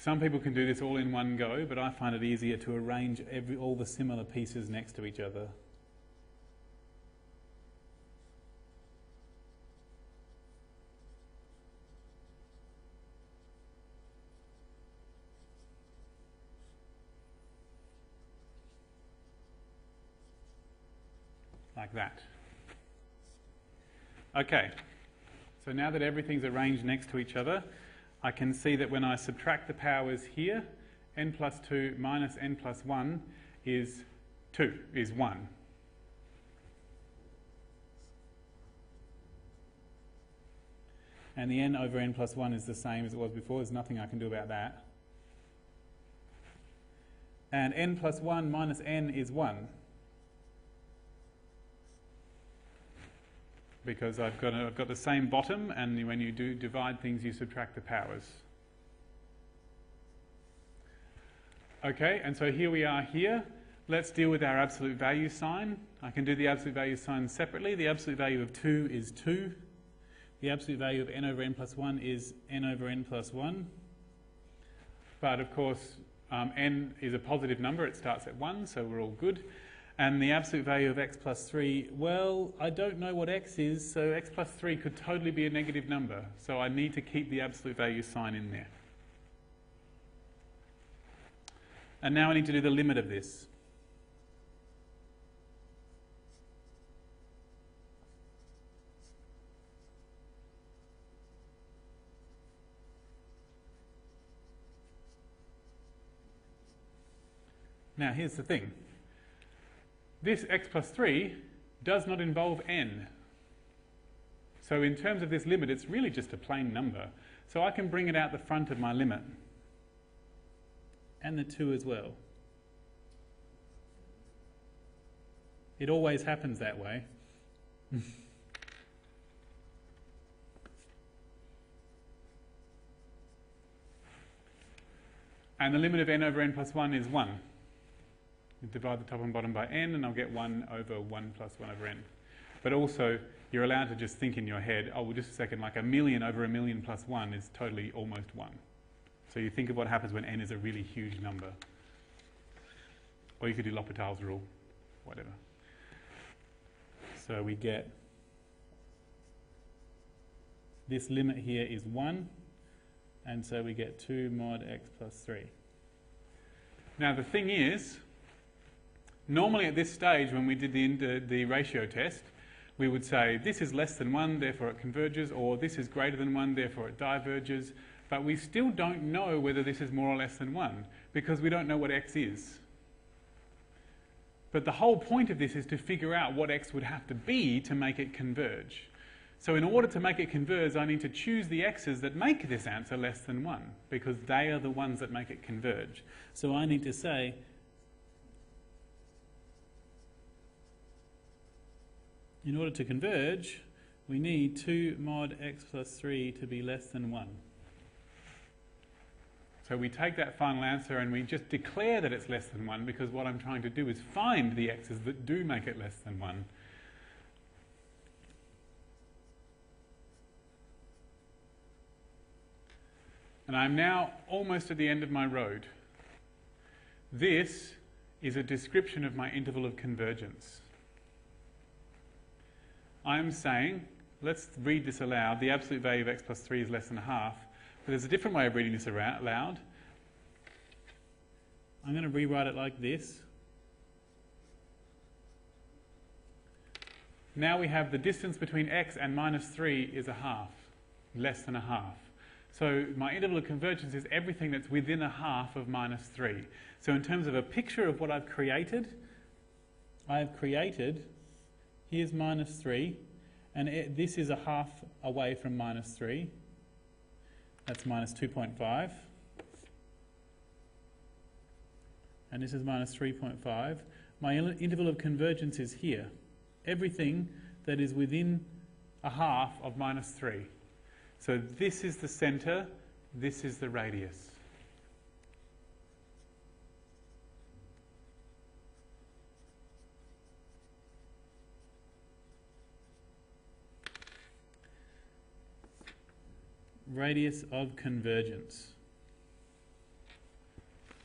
some people can do this all in one go, but I find it easier to arrange every, all the similar pieces next to each other. Like that. Okay, so now that everything's arranged next to each other, I can see that when I subtract the powers here, n plus 2 minus n plus 1 is 2, is 1. And the n over n plus 1 is the same as it was before. There's nothing I can do about that. And n plus 1 minus n is 1. Because I've got, a, I've got the same bottom and when you do divide things you subtract the powers. Okay, and so here we are here. Let's deal with our absolute value sign. I can do the absolute value sign separately. The absolute value of 2 is 2. The absolute value of n over n plus 1 is n over n plus 1. But of course, um, n is a positive number. It starts at 1, so we're all good. And the absolute value of x plus 3, well, I don't know what x is, so x plus 3 could totally be a negative number. So I need to keep the absolute value sign in there. And now I need to do the limit of this. Now here's the thing this x plus 3 does not involve n. So in terms of this limit, it's really just a plain number. So I can bring it out the front of my limit. And the 2 as well. It always happens that way. and the limit of n over n plus 1 is 1 divide the top and bottom by n, and I'll get 1 over 1 plus 1 over n. But also, you're allowed to just think in your head, oh, well, just a second, like a million over a million plus 1 is totally almost 1. So you think of what happens when n is a really huge number. Or you could do L'Hopital's rule, whatever. So we get this limit here is 1, and so we get 2 mod x plus 3. Now the thing is, Normally at this stage, when we did the, the, ratio test, we would say this is less than 1, therefore it converges, or this is greater than 1, therefore it diverges. But we still don't know whether this is more or less than 1, because we don't know what x is. But the whole point of this is to figure out what x would have to be to make it converge. So in order to make it converge, I need to choose the x's that make this answer less than 1, because they are the ones that make it converge. So I need to say in order to converge, we need 2 mod x plus 3 to be less than 1. So we take that final answer and we just declare that it's less than 1 because what I'm trying to do is find the x's that do make it less than 1. And I'm now almost at the end of my road. This is a description of my interval of convergence. I'm saying, let's read this aloud, the absolute value of x plus 3 is less than a half. But there's a different way of reading this aloud. I'm going to rewrite it like this. Now we have the distance between x and minus 3 is a half, less than a half. So my interval of convergence is everything that's within a half of minus 3. So in terms of a picture of what I've created, I have created Here's minus 3, and it, this is a half away from minus 3. That's minus 2.5. And this is minus 3.5. My interval of convergence is here. Everything that is within a half of minus 3. So this is the centre, this is the radius. Radius of convergence.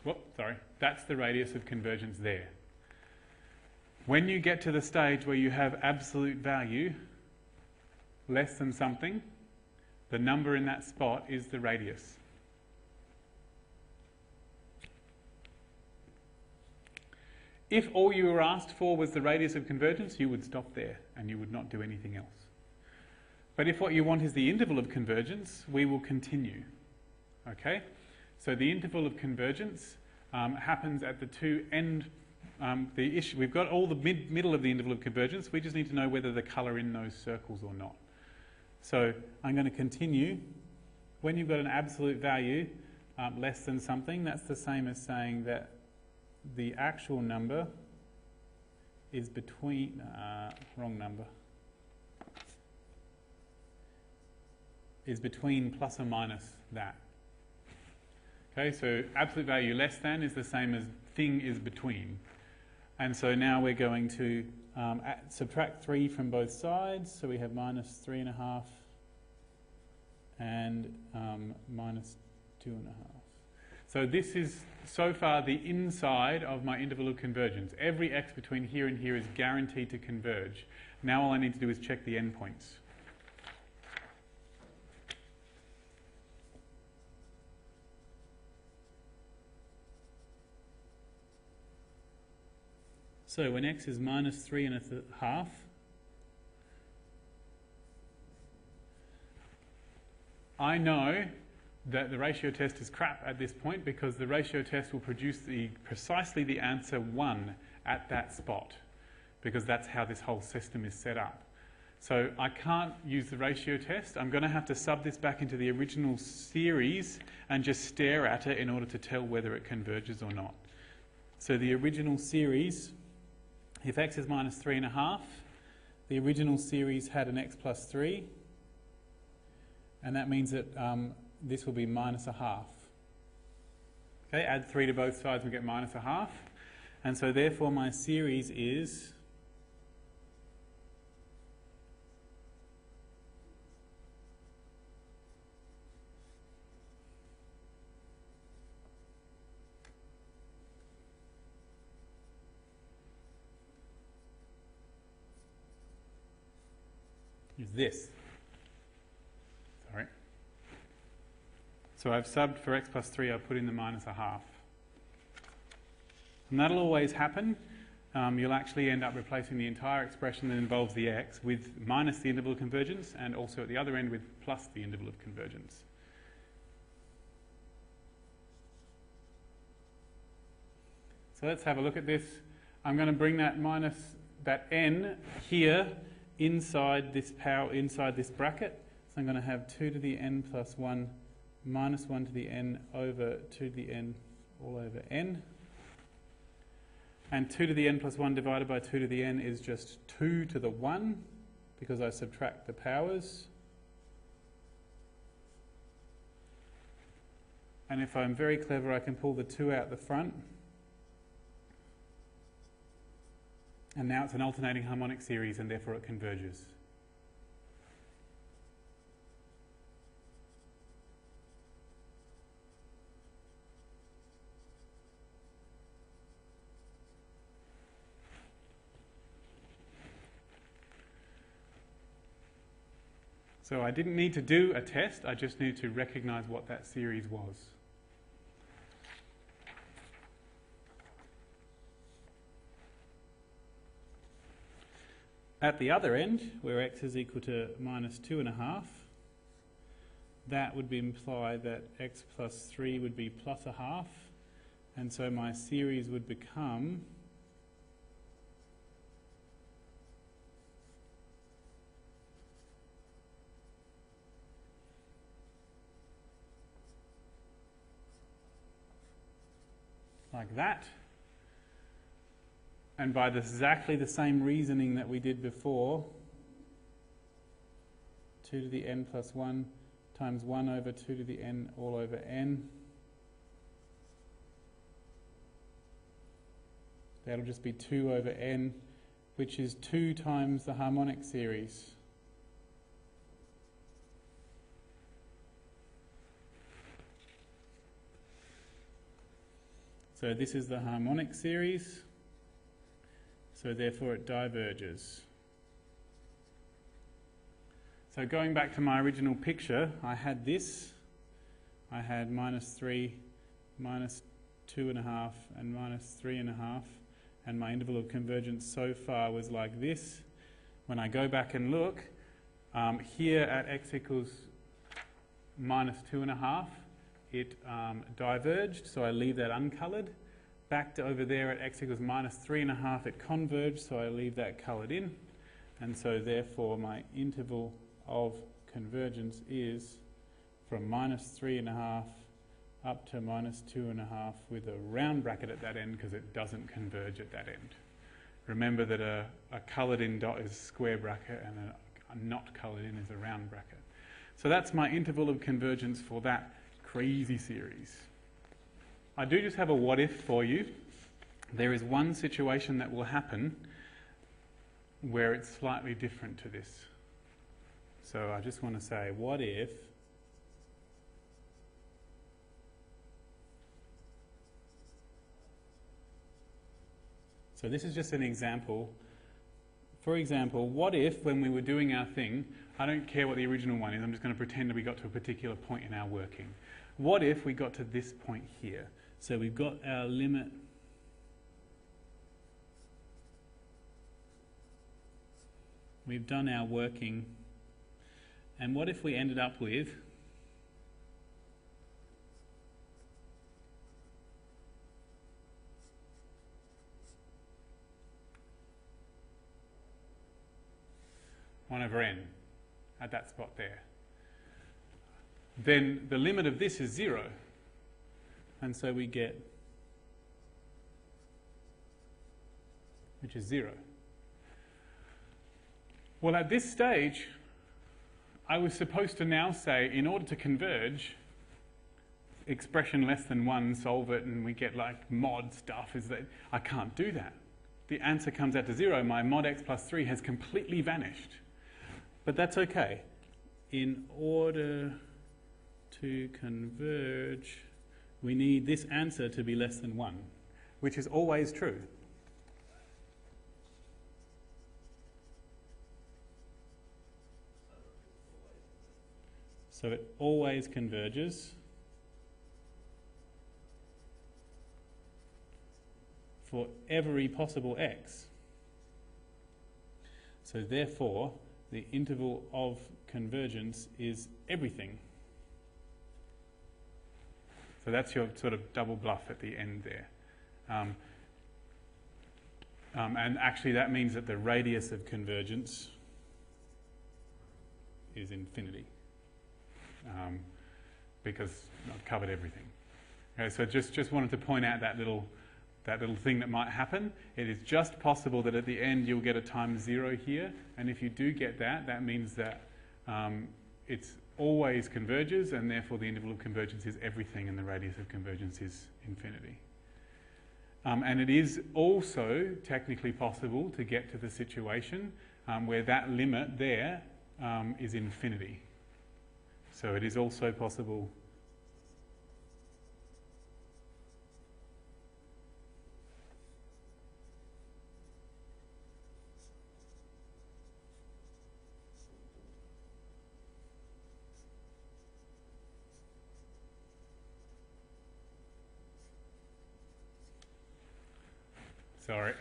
Whoop, sorry, that's the radius of convergence there. When you get to the stage where you have absolute value less than something, the number in that spot is the radius. If all you were asked for was the radius of convergence, you would stop there and you would not do anything else. But if what you want is the interval of convergence, we will continue. Okay? So the interval of convergence um, happens at the two end. Um, the issue we've got all the mid, middle of the interval of convergence. We just need to know whether the colour in those circles or not. So I'm going to continue. When you've got an absolute value um, less than something, that's the same as saying that the actual number is between uh, wrong number. Is between plus or minus that. Okay, so absolute value less than is the same as thing is between. And so now we're going to um, subtract 3 from both sides. So we have minus 3.5 and um, minus 2.5. So this is so far the inside of my interval of convergence. Every x between here and here is guaranteed to converge. Now all I need to do is check the endpoints. So when x is minus 3 and a half, I know that the ratio test is crap at this point because the ratio test will produce the, precisely the answer 1 at that spot because that's how this whole system is set up. So I can't use the ratio test. I'm going to have to sub this back into the original series and just stare at it in order to tell whether it converges or not. So the original series if x is minus 3 and a half, the original series had an x plus 3, and that means that um, this will be minus a half. Okay, add 3 to both sides, we get minus a half. And so therefore my series is is this. Sorry. So I've subbed for x plus 3, I've put in the minus a half. And that'll always happen um, you'll actually end up replacing the entire expression that involves the x with minus the interval of convergence and also at the other end with plus the interval of convergence. So let's have a look at this. I'm going to bring that minus that n here inside this power inside this bracket. So I'm going to have 2 to the n plus 1 minus 1 to the n over 2 to the n all over n. And 2 to the n plus 1 divided by 2 to the n is just 2 to the 1 because I subtract the powers. And if I'm very clever, I can pull the 2 out the front. And now it's an alternating harmonic series and therefore it converges. So I didn't need to do a test, I just need to recognize what that series was. At the other end, where x is equal to minus 2 and a half, that would imply that x plus 3 would be plus a half, and so my series would become like that. And by exactly the same reasoning that we did before, 2 to the n plus 1 times 1 over 2 to the n all over n. That'll just be 2 over n, which is 2 times the harmonic series. So this is the harmonic series, so therefore it diverges. So going back to my original picture, I had this, I had minus 3, minus 2.5 and minus 3.5 and my interval of convergence so far was like this. When I go back and look, um, here at x equals minus 2.5, it um, diverged, so I leave that uncoloured. Back to over there at x equals minus 3.5, it converged, so I leave that coloured in. And so therefore my interval of convergence is from minus 3.5 up to minus 2.5 with a round bracket at that end because it doesn't converge at that end. Remember that a, a coloured in dot is a square bracket and a, a not coloured in is a round bracket. So that's my interval of convergence for that crazy series. I do just have a what if for you. There is one situation that will happen where it's slightly different to this. So I just want to say, what if So this is just an example. For example, what if when we were doing our thing, I don't care what the original one is, I'm just going to pretend that we got to a particular point in our working. What if we got to this point here? So we've got our limit we've done our working and what if we ended up with one over n at that spot there. Then the limit of this is zero. And so we get, which is zero. Well, at this stage, I was supposed to now say, in order to converge, expression less than one, solve it, and we get like mod stuff, is that I can't do that. The answer comes out to zero. My mod x plus 3 has completely vanished. But that's okay. In order to converge, we need this answer to be less than 1, which is always true. So it always converges for every possible x. So therefore, the interval of convergence is everything. So that's your sort of double bluff at the end there. Um, um, and actually that means that the radius of convergence is infinity um, because I've covered everything. Okay, so just, just wanted to point out that little, that little thing that might happen. It is just possible that at the end you'll get a time zero here, and if you do get that, that means that um, it's always converges, and therefore the interval of convergence is everything, and the radius of convergence is infinity. Um, and it is also technically possible to get to the situation um, where that limit there um, is infinity. So it is also possible Sorry.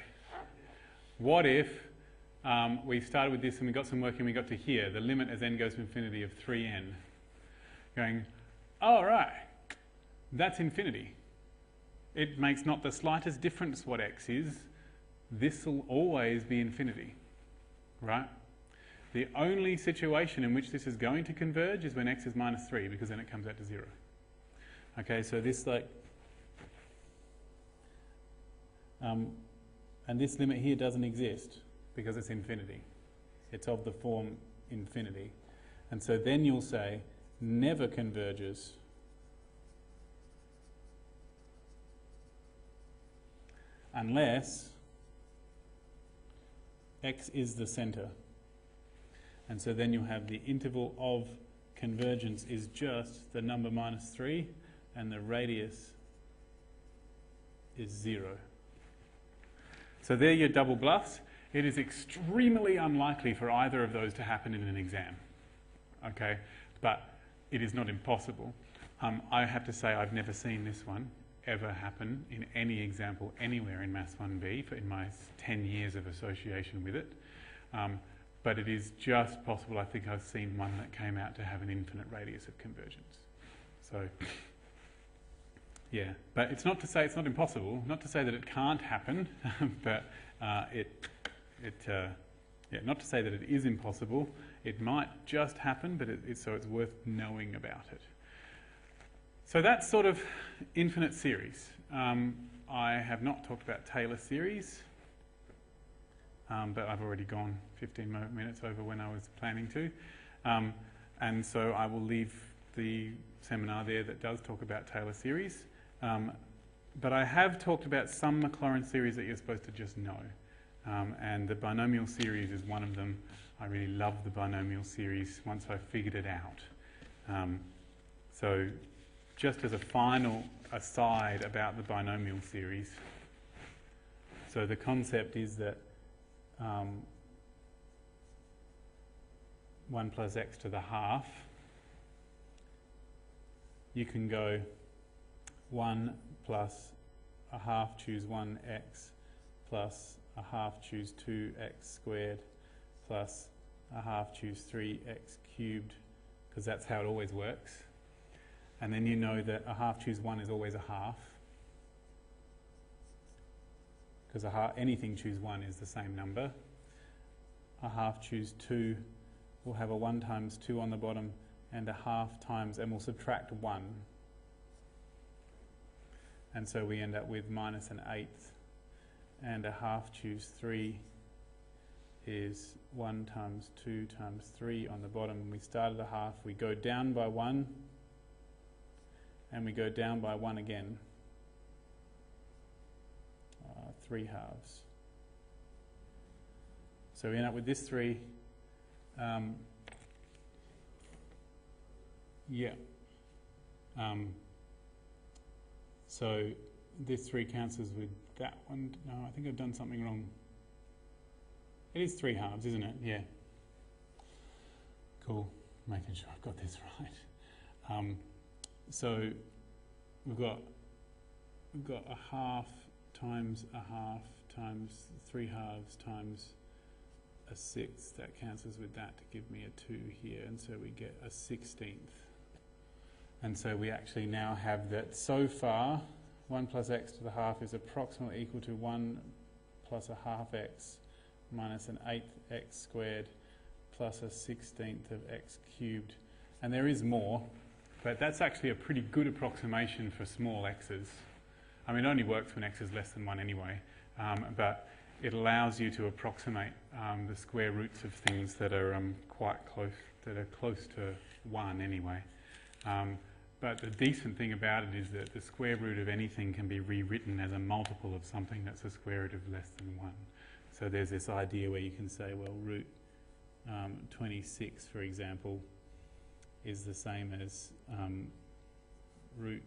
What if um, we started with this and we got some work and we got to here, the limit as n goes to infinity of 3n. Going, all oh, right, that's infinity. It makes not the slightest difference what x is. This will always be infinity, right? The only situation in which this is going to converge is when x is minus 3 because then it comes out to 0. Okay, so this like um, and this limit here doesn't exist because it's infinity. It's of the form infinity. And so then you'll say never converges unless x is the center. And so then you'll have the interval of convergence is just the number minus 3 and the radius is 0. So they're your double bluffs. It is extremely unlikely for either of those to happen in an exam. Okay? But it is not impossible. Um, I have to say I've never seen this one ever happen in any example anywhere in Maths 1B for in my 10 years of association with it. Um, but it is just possible. I think I've seen one that came out to have an infinite radius of convergence. So yeah, but it's not to say it's not impossible, not to say that it can't happen, but uh, it, it uh, yeah, not to say that it is impossible. It might just happen, but it, it, so it's worth knowing about it. So that's sort of infinite series. Um, I have not talked about Taylor series, um, but I've already gone 15 minutes over when I was planning to. Um, and so I will leave the seminar there that does talk about Taylor series. Um, but I have talked about some Maclaurin series that you're supposed to just know. Um, and the binomial series is one of them. I really love the binomial series once I figured it out. Um, so just as a final aside about the binomial series, so the concept is that um, 1 plus x to the half, you can go 1 plus a half choose 1x plus a half choose 2x squared plus a half choose 3x cubed because that's how it always works. And then you know that a half choose 1 is always a half because anything choose 1 is the same number. A half choose 2 will have a 1 times 2 on the bottom and a half times, and we'll subtract 1 and so we end up with minus an eighth and a half choose 3 is 1 times 2 times 3 on the bottom. When we start at a half, we go down by 1 and we go down by 1 again. Uh, 3 halves. So we end up with this 3. Um, yeah. Um, so this 3 cancels with that one. No, I think I've done something wrong. It is 3 halves, isn't it? Yeah. Cool. Making sure I've got this right. Um, so we've got we've got a half times a half times three halves times a sixth. That cancels with that to give me a 2 here, and so we get a 16th. And so we actually now have that so far 1 plus x to the half is approximately equal to 1 plus a half x minus an eighth x squared plus a 16th of x cubed. And there is more, but that's actually a pretty good approximation for small x's. I mean, it only works when x is less than 1 anyway, um, but it allows you to approximate um, the square roots of things that are um, quite close, that are close to 1 anyway. But the decent thing about it is that the square root of anything can be rewritten as a multiple of something that's a square root of less than 1. So there's this idea where you can say, well, root um, 26, for example, is the same as um, root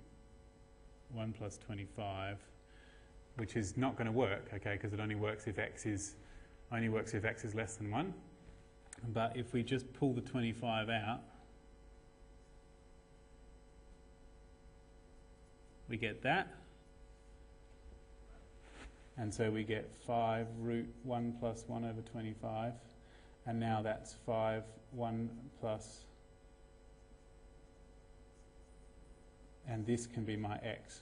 1 plus 25, which is not going to work, okay, because it only works if x is only works if x is less than 1. But if we just pull the 25 out, we get that. And so we get 5 root 1 plus 1 over 25. And now that's 5, 1 plus, and this can be my x.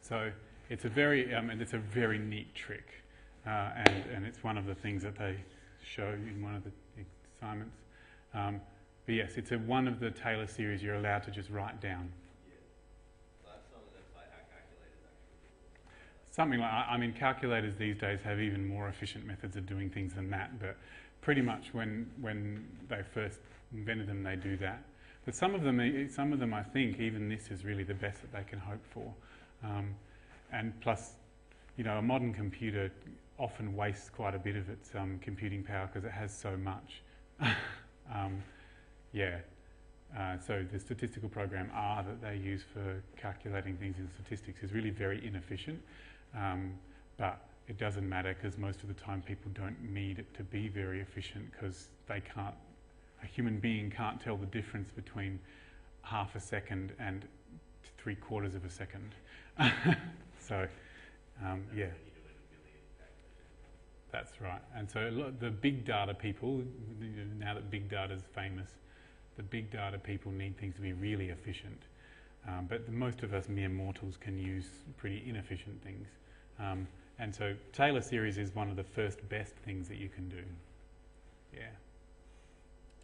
So it's a very, um, and it's a very neat trick. Uh, and, and it's one of the things that they show in one of the assignments. Um, but yes, it's a, one of the Taylor series you're allowed to just write down. Something like I mean calculators these days have even more efficient methods of doing things than that but pretty much when when they first invented them they do that. But some of them some of them I think even this is really the best that they can hope for. Um, and plus you know a modern computer often wastes quite a bit of its um, computing power because it has so much. Um, yeah. Uh, so the statistical program R that they use for calculating things in statistics is really very inefficient um, but it doesn't matter because most of the time people don't need it to be very efficient because they can't, a human being can't tell the difference between half a second and three quarters of a second. so, um, yeah. That's right. And so the big data people, now that big data is famous, the big data people need things to be really efficient. Um, but the, most of us mere mortals can use pretty inefficient things. Um, and so Taylor series is one of the first best things that you can do. Yeah.